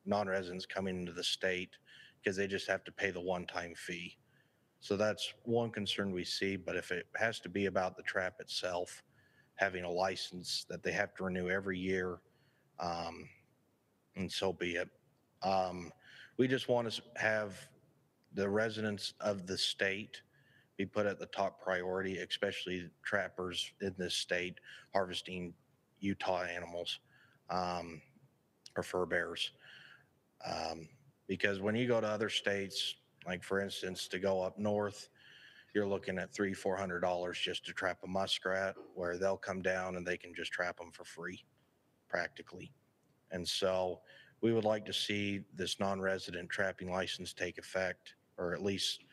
non-residents coming into the state because they just have to pay the one-time fee. So that's one concern we see. But if it has to be about the trap itself, having a license that they have to renew every year, um, and so be it. Um, we just want to have the residents of the state be put at the top priority, especially trappers in this state harvesting Utah animals um, or fur bears. Um, because when you go to other states, like for instance, to go up north, you're looking at three, four hundred dollars just to trap a muskrat, where they'll come down and they can just trap them for free practically. And so we would like to see this non-resident trapping license take effect, or at least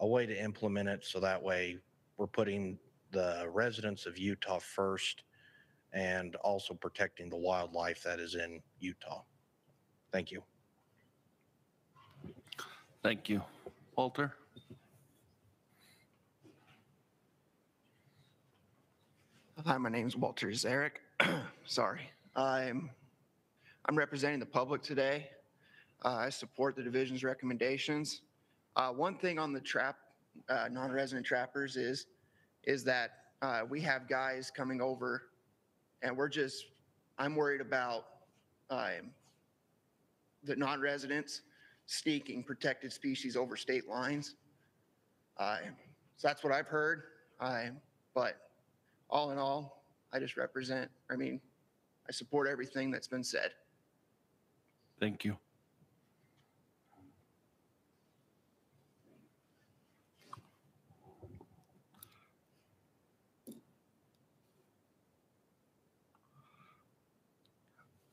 a way to implement it so that way we're putting the residents of Utah first and also protecting the wildlife that is in Utah. Thank you. Thank you. Walter? Hi, my name is Walter Zarek. Sorry. I'm, I'm representing the public today. Uh, I support the division's recommendations. Uh, One thing on the trap, uh, non-resident trappers is, is that uh, we have guys coming over and we're just, I'm worried about um, the non-residents sneaking protected species over state lines. Uh, So that's what I've heard. I, But all in all, I just represent, I mean, I support everything that's been said. Thank you.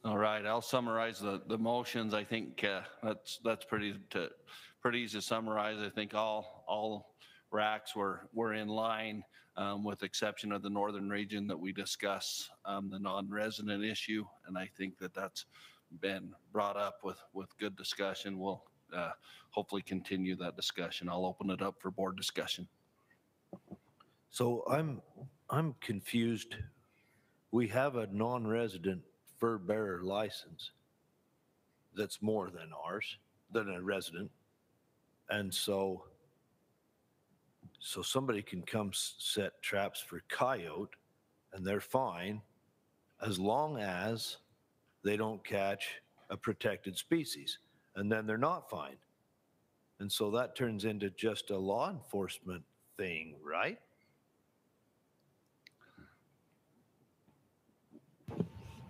All right, I'll summarize the, the motions. I think uh, that's, that's pretty, to, pretty easy to summarize. I think all, all RACs were, were in line um, with exception of the northern region that we discuss, um, the non-resident issue. And I think that that's been brought up with, with good discussion. We'll uh, hopefully continue that discussion. I'll open it up for board discussion. So I'm, I'm confused. We have a non-resident fur bearer license that's more than ours, than a resident. And so, so somebody can come set traps for coyote and they're fine as long as they don't catch a protected species. And then they're not fine. And so that turns into just a law enforcement thing, right?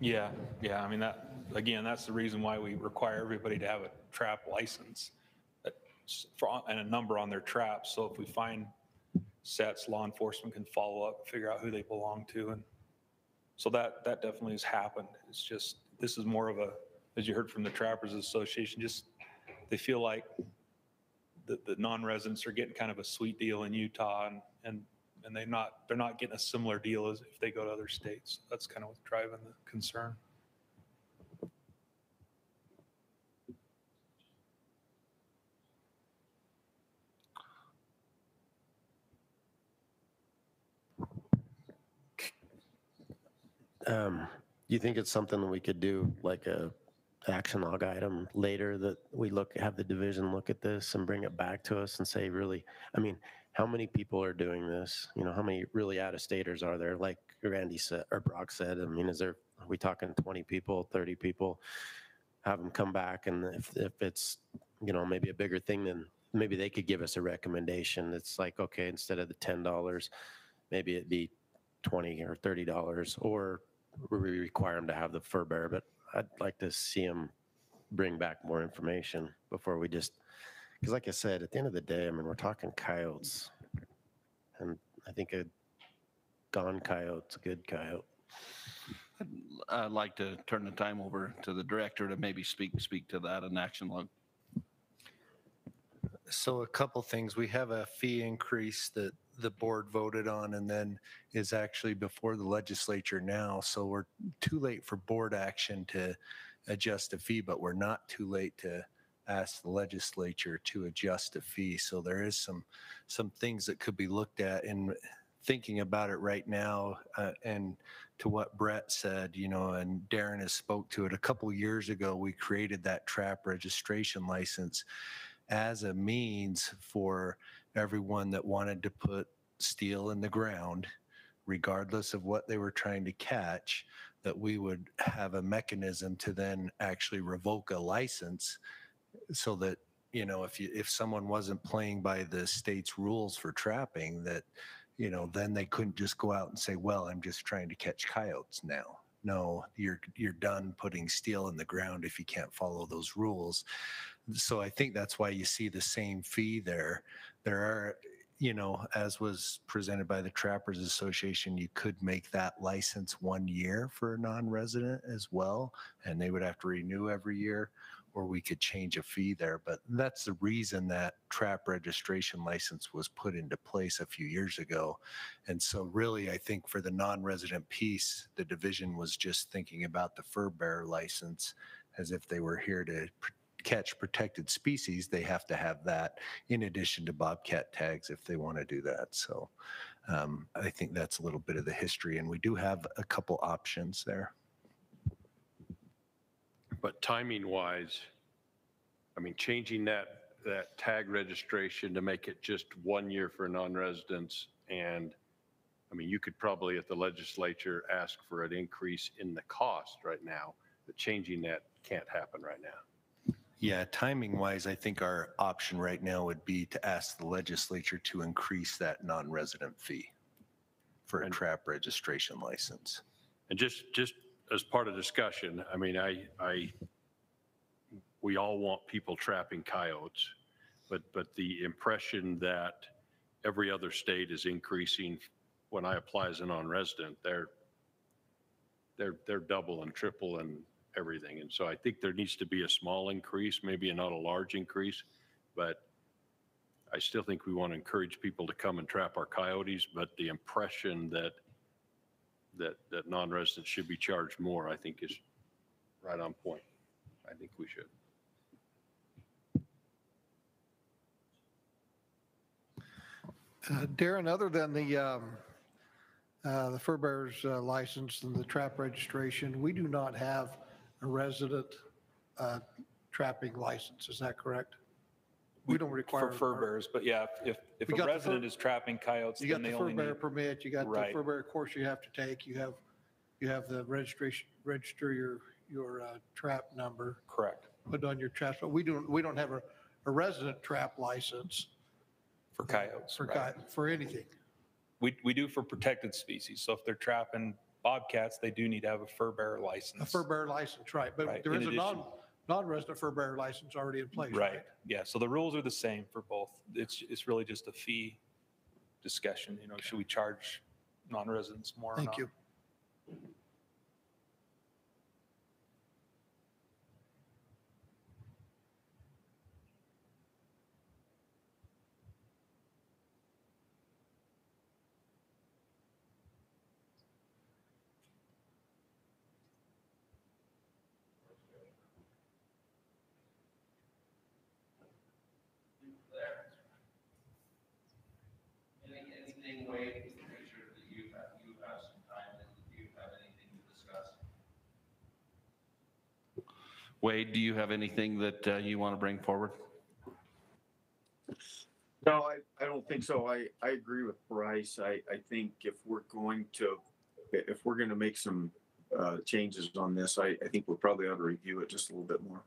Yeah, yeah, I mean, that, again, that's the reason why we require everybody to have a trap license uh, that's for- and a number on their traps. So if we find sets, law enforcement can follow up, figure out who they belong to. And so that, that definitely has happened. It's just, this is more of a, as you heard from the Trappers Association, just, they feel like the, the non-residents are getting kind of a sweet deal in Utah and, and, and they're not, they're not getting a similar deal as if they go to other states. That's kind of what's driving the concern. Um, you think it's something that we could do, like a action log item later that we look, have the division look at this and bring it back to us and say, really, I mean, how many people are doing this? You know, how many really out-of-staters are there? Like Randy said, or Brock said, I mean, is there, are we talking 20 people, 30 people? Have them come back and if, if it's, you know, maybe a bigger thing, then maybe they could give us a recommendation. It's like, okay, instead of the $10, maybe it'd be 20 or 30 dollars or we require them to have the fur bear. but i'd like to see them bring back more information before we just because like i said at the end of the day i mean we're talking coyotes and i think a gone coyote's a good coyote I'd like to turn the time over to the director to maybe speak, speak to that in action log. So a couple things. We have a fee increase that the board voted on and then is actually before the legislature now. So we're too late for board action to adjust a fee, but we're not too late to ask the legislature to adjust a fee. So there is some, some things that could be looked at in thinking about it right now. uh, And to what Brett said, you know, and Darren has spoke to it, a couple years ago, we created that trap registration license as a means for everyone that wanted to put steel in the ground, regardless of what they were trying to catch, that we would have a mechanism to then actually revoke a license so that, you know, if you, if someone wasn't playing by the state's rules for trapping, that, you know, then they couldn't just go out and say, well, I'm just trying to catch coyotes now. No, you're, you're done putting steel in the ground if you can't follow those rules. So I think that's why you see the same fee there. There are, you know, as was presented by the Trappers Association, you could make that license one year for a non-resident as well, and they would have to renew every year, or we could change a fee there. But that's the reason that trap registration license was put into place a few years ago. And so really, I think for the non-resident piece, the division was just thinking about the fur bearer license as if they were here to catch protected species, they have to have that in addition to bobcat tags if they want to do that. So um, I think that's a little bit of the history, and we do have a couple options there. But timing wise, I mean, changing that, that tag registration to make it just one year for non-residents and, I mean, you could probably at the legislature ask for an increase in the cost right now, but changing that can't happen right now. Yeah, timing wise, I think our option right now would be to ask the legislature to increase that non-resident fee for a trap registration license. And just, just as part of discussion, I mean, I, I, we all want people trapping coyotes, but, but the impression that every other state is increasing, when I apply as a non-resident, they're, they're, they're double and triple and everything. And so I think there needs to be a small increase, maybe not a large increase, but I still think we want to encourage people to come and trap our coyotes, but the impression that that, that non-residents should be charged more, I think is right on point. I think we should. Uh, Darren, other than the, um, uh, the fur bearers uh, license and the trap registration, we do not have a resident uh, trapping license. Is that correct? We don't require. For fur bearers, but yeah, if, if We a the resident fur- is trapping coyotes, You got then the they fur only bearer need. permit, you got the Right. fur bearer course you have to take, you have, you have the registration, register your, your uh, trap number. Correct. Put on your trap, but we don't, we don't have a, a resident trap license. For coyotes, For, right. for anything. We, we do for protected species. So if they're trapping bobcats, they do need to have a fur bearer license. A fur bearer license, right, but Right, there in is a addition- non, non-resident fur bearer license already in place, right? Right, yeah. So the rules are the same for both. It's, it's really just a fee discussion, you know, should we charge non-residents more or Thank not? you. Anything, Wade, to make sure that you have, you have some time, and you have anything to discuss? Wade, do you have anything that uh, you want to bring forward? No, I, I don't think so. I, I agree with Bryce. I, I think if we're going to, if we're going to make some uh, changes on this, I, I think we'll probably ought to review it just a little bit more.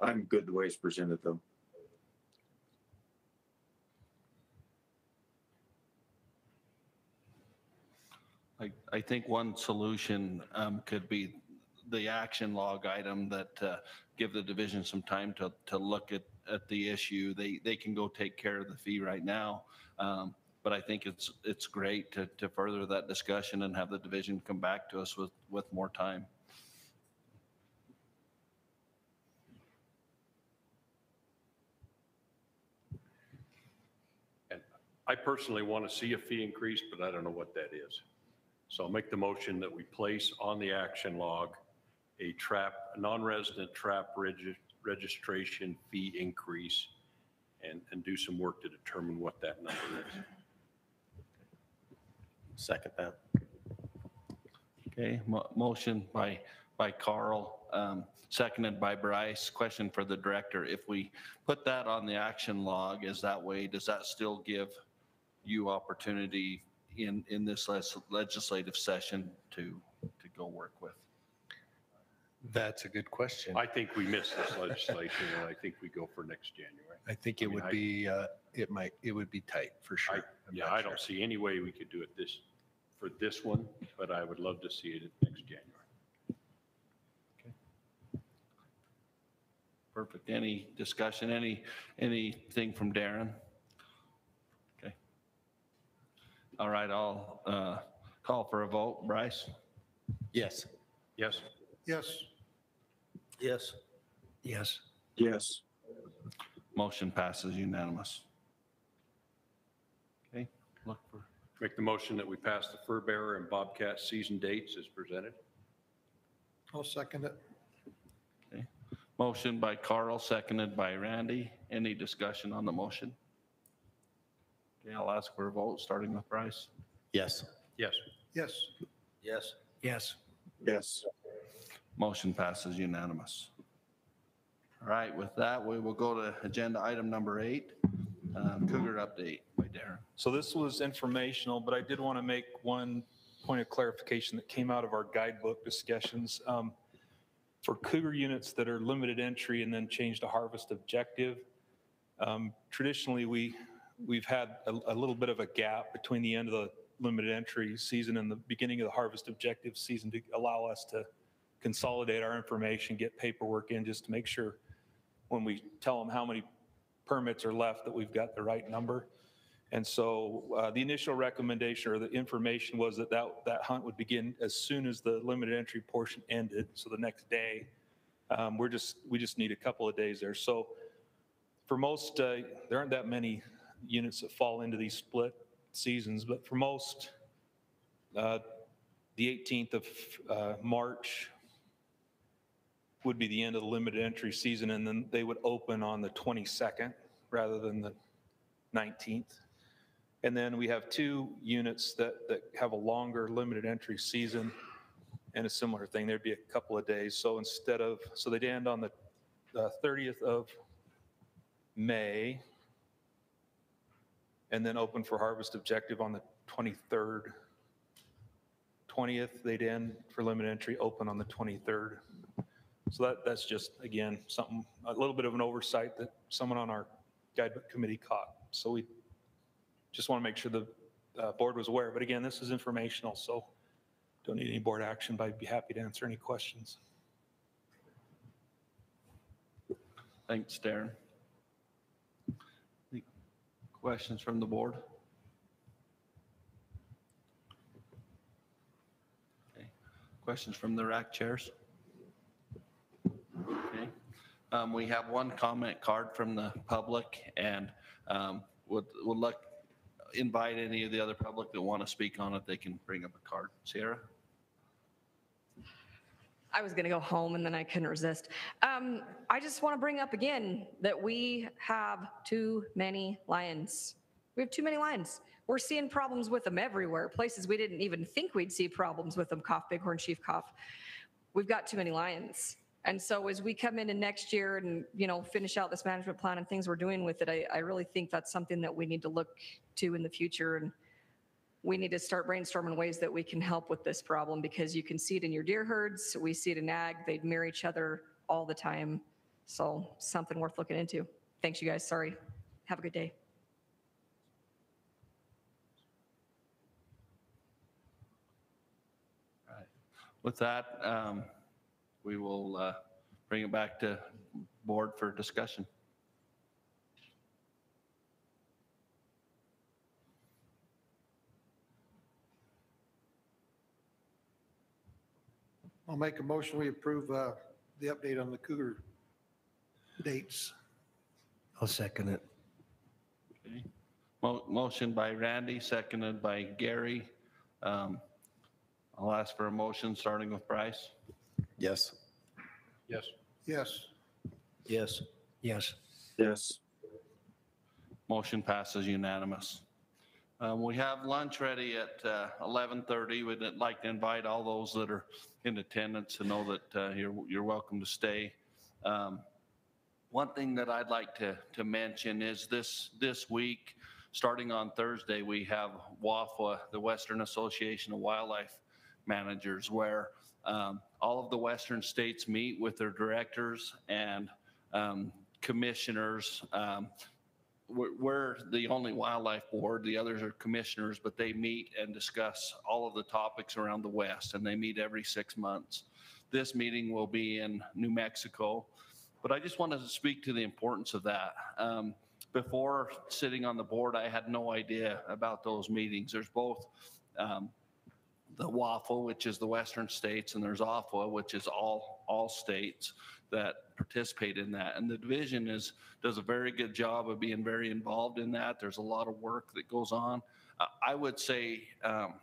I'm good the way it's presented though. I, I think one solution um, could be the action log item that uh, give the division some time to, to look at, at the issue. They, they can go take care of the fee right now. Um, But I think it's, it's great to, to further that discussion and have the division come back to us with, with more time. And I personally want to see a fee increase, but I don't know what that is. So I'll make the motion that we place on the action log a trap, a non-resident trap regi- registration fee increase and, and do some work to determine what that number is. Second that. Okay, mo- motion by, by Karl, um, seconded by Bryce. Question for the director, if we put that on the action log, is that way, does that still give you opportunity in, in this les- legislative session to, to go work with? That's a good question. I think we missed this legislation and I think we go for next January. I think it I mean, would I- be, uh, it might, it would be tight for I, sure. I'm yeah, not I sure. don't see any way we could do it this, for this one, but I would love to see it next January. Okay. Perfect. Any discussion, any, anything from Darren? Okay. All right, I'll uh, call for a vote. Bryce? Yes. Yes. Yes. Yes. Yes. Yes. Motion passes unanimous. Okay, look for, Make the motion that we pass the fur bearer and bobcat season dates as presented. I'll second it. okay. motion by Karl, seconded by Randy. Any discussion on the motion? Okay, I'll ask for a vote, starting with Bryce. Yes. Yes. Yes. Yes. Yes. Yes. Motion passes unanimous. All right, with that, we will go to agenda item number eight, uh, Cougar update by Darren. So this was informational, but I did want to make one point of clarification that came out of our guidebook discussions. Um, For cougar units that are limited entry and then change to harvest objective, um, traditionally, we, we've had a, a little bit of a gap between the end of the limited entry season and the beginning of the harvest objective season to allow us to consolidate our information, get paperwork in, just to make sure when we tell them how many permits are left, that we've got the right number. And so uh, the initial recommendation or the information was that, that that hunt would begin as soon as the limited entry portion ended, so the next day. Um, We're just, we just need a couple of days there. So for most, uh, there aren't that many units that fall into these split seasons, but for most, uh, the 18th of uh, March would be the end of the limited entry season, and then they would open on the 22nd rather than the 19th. And then we have two units that, that have a longer limited entry season and a similar thing. There'd be a couple of days. So instead of, so they'd end on the uh, 30th of May and then open for harvest objective on the 23rd. 20th, they'd end for limited entry, open on the 23rd. So that, that's just, again, something, a little bit of an oversight that someone on our guidebook committee caught. So we just want to make sure the uh, board was aware. But again, this is informational, so don't need any board action, but I'd be happy to answer any questions. Thanks, Darren. Any Questions from the board? Okay. Questions from the RAC chairs? Um, We have one comment card from the public and um, would, would like, invite any of the other public that want to speak on it, they can bring up a card. Sierra? I was going to go home and then I couldn't resist. Um, I just want to bring up again that we have too many lions. We have too many lions. We're seeing problems with them everywhere, places we didn't even think we'd see problems with them, cough, bighorn sheep cough. We've got too many lions. And so as we come into next year and, you know, finish out this management plan and things we're doing with it, I, I really think that's something that we need to look to in the future. And we need to start brainstorming ways that we can help with this problem because you can see it in your deer herds. We see it in ag. they'd mirror each other all the time. So something worth looking into. Thanks, you guys. Sorry. Have a good day. With that, um, we will uh, bring it back to board for discussion. I'll make a motion, we approve uh, the update on the Cougar dates. I'll second it. Mo- Motion by Randy, seconded by Gary. Um, I'll ask for a motion, starting with Bryce. Yes. Yes. Yes. Yes. Yes. Yes. Motion passes unanimous. Um, We have lunch ready at uh, 11:30. We'd like to invite all those that are in attendance to know that uh, you're, you're welcome to stay. Um, One thing that I'd like to, to mention is this, this week, starting on Thursday, we have WAFWA, the Western Association of Wildlife Managers, where um, all of the western states meet with their directors and um, commissioners. Um, we're, we're the only wildlife board. The others are commissioners, but they meet and discuss all of the topics around the West, and they meet every six months. This meeting will be in New Mexico, but I just wanted to speak to the importance of that. Um, before sitting on the board, I had no idea about those meetings. There's both um, the WAFWA, which is the western states, and there's AFWA, which is all, all states that participate in that. And the division is, does a very good job of being very involved in that. There's a lot of work that goes on. Uh, I would say um,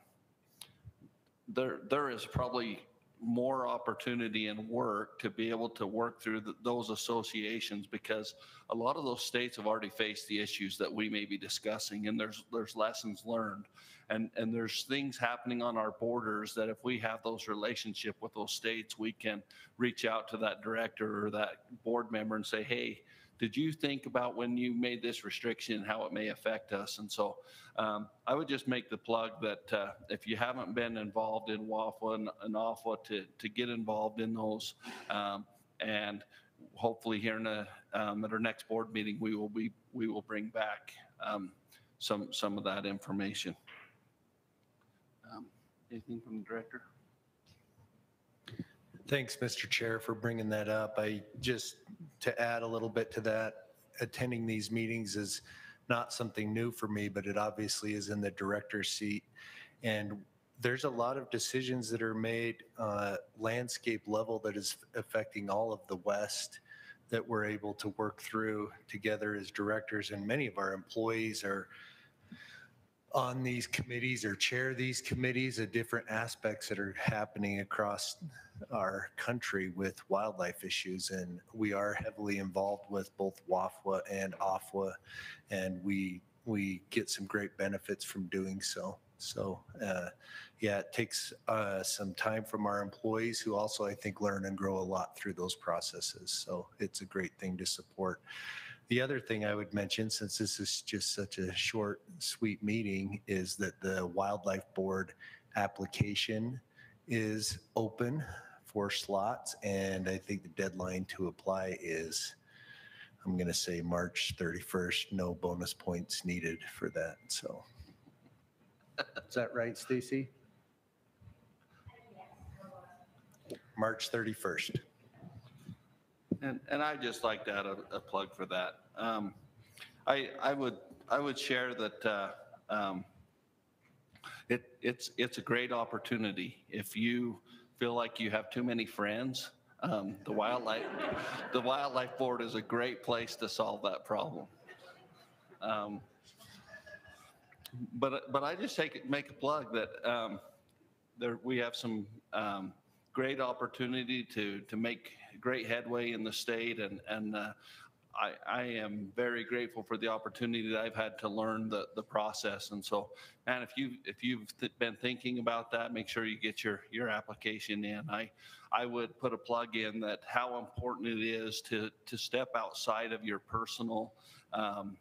there, there is probably more opportunity and work to be able to work through the, those associations because a lot of those states have already faced the issues that we may be discussing and there's there's lessons learned and and there's things happening on our borders that if we have those relationship with those states we can reach out to that director or that board member and say hey did you think about when you made this restriction how it may affect us? And so um, i would just make the plug that uh, if you haven't been involved in WAFWA and, and AFWA to, to get involved in those um, and hopefully here in a, um, at our next board meeting we will be we will bring back um, some some of that information anything from the director Thanks, Mr. Chair, for bringing that up. I just, to add a little bit to that, attending these meetings is not something new for me, but it obviously is in the director's seat. And there's a lot of decisions that are made uh, landscape level that is affecting all of the West that we're able to work through together as directors. And many of our employees are on these committees or chair these committees of different aspects that are happening across our country with wildlife issues. And we are heavily involved with both WAFWA and AFWA, and we we get some great benefits from doing so. So, uh, yeah, it takes uh, some time from our employees who also, I think, learn and grow a lot through those processes. So, it's a great thing to support. The other thing I would mention, since this is just such a short, sweet meeting, is that the Wildlife Board application is open for slots, and I think the deadline to apply is, I'm going to say March 31st. No bonus points needed for that. So, is that right, Stacy? March 31st. And, and I'd just like to add a, a plug for that. Um, I, I would, I would share that, uh, um, it, it's, it's a great opportunity. If you feel like you have too many friends, um, the wildlife, the wildlife board is a great place to solve that problem. Um, but, but I just take, it- make a plug that, um, there, we have some, um, great opportunity to, to make great headway in the state and, and, uh, I, I am very grateful for the opportunity that I've had to learn the, the process. And so, man, if you, if you've th- been thinking about that, make sure you get your, your application in. I, I would put a plug in that how important it is to, to step outside of your personal, um,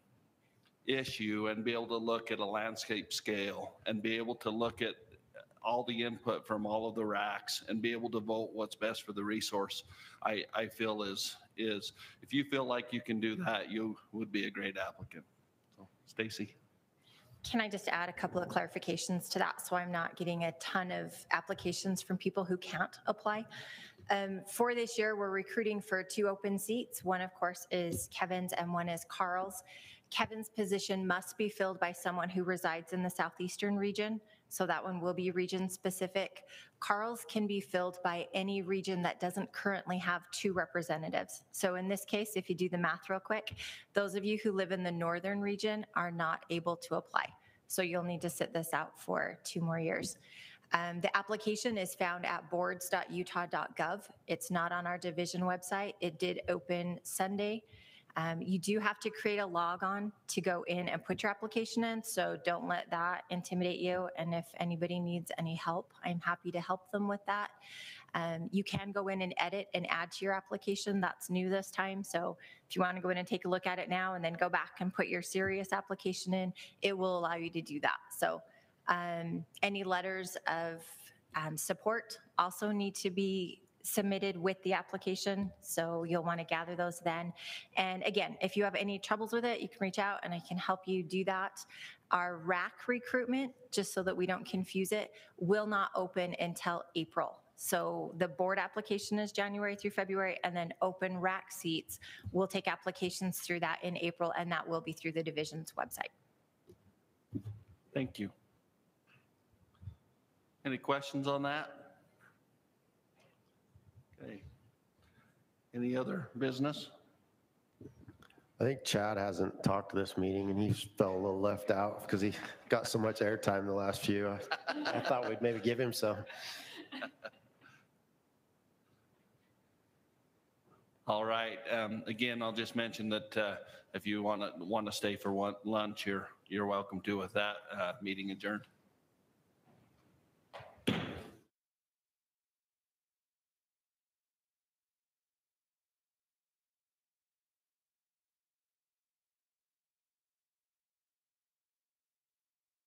issue and be able to look at a landscape scale and be able to look at all the input from all of the RACs and be able to vote what's best for the resource, I, I feel is, is, if you feel like you can do that, you would be a great applicant. So, Stacy? Can I just add a couple of clarifications to that so I'm not getting a ton of applications from people who can't apply? Um, for this year, we're recruiting for two open seats. One, of course, is Kevin's and one is Karl's. Kevin's position must be filled by someone who resides in the southeastern region, so that one will be region specific. Karl's can be filled by any region that doesn't currently have two representatives. So in this case, if you do the math real quick, those of you who live in the northern region are not able to apply. So you'll need to sit this out for two more years. Um, the application is found at boards.utah.gov. It's not on our division website. It did open Sunday. Um, you do have to create a log on to go in and put your application in, so don't let that intimidate you. And if anybody needs any help, I'm happy to help them with that. Um, you can go in and edit and add to your application. That's new this time. So if you want to go in and take a look at it now and then go back and put your serious application in, it will allow you to do that. So um, any letters of um, support also need to be submitted with the application. So you'll want to gather those then. And again, if you have any troubles with it, you can reach out and I can help you do that. Our RAC recruitment, just so that we don't confuse it, will not open until April. So the board application is January through February, and then open RAC seats, we'll take applications through that in April, and that will be through the division's website. Thank you. Any questions on that? Okay. Any other business? I think Chad hasn't talked to this meeting and he's felt a little left out because he got so much airtime the last few. I I thought we'd maybe give him some. All right. Um, again, I'll just mention that uh, if you want to want to stay for one lunch, you're you're welcome to with that uh, meeting adjourned.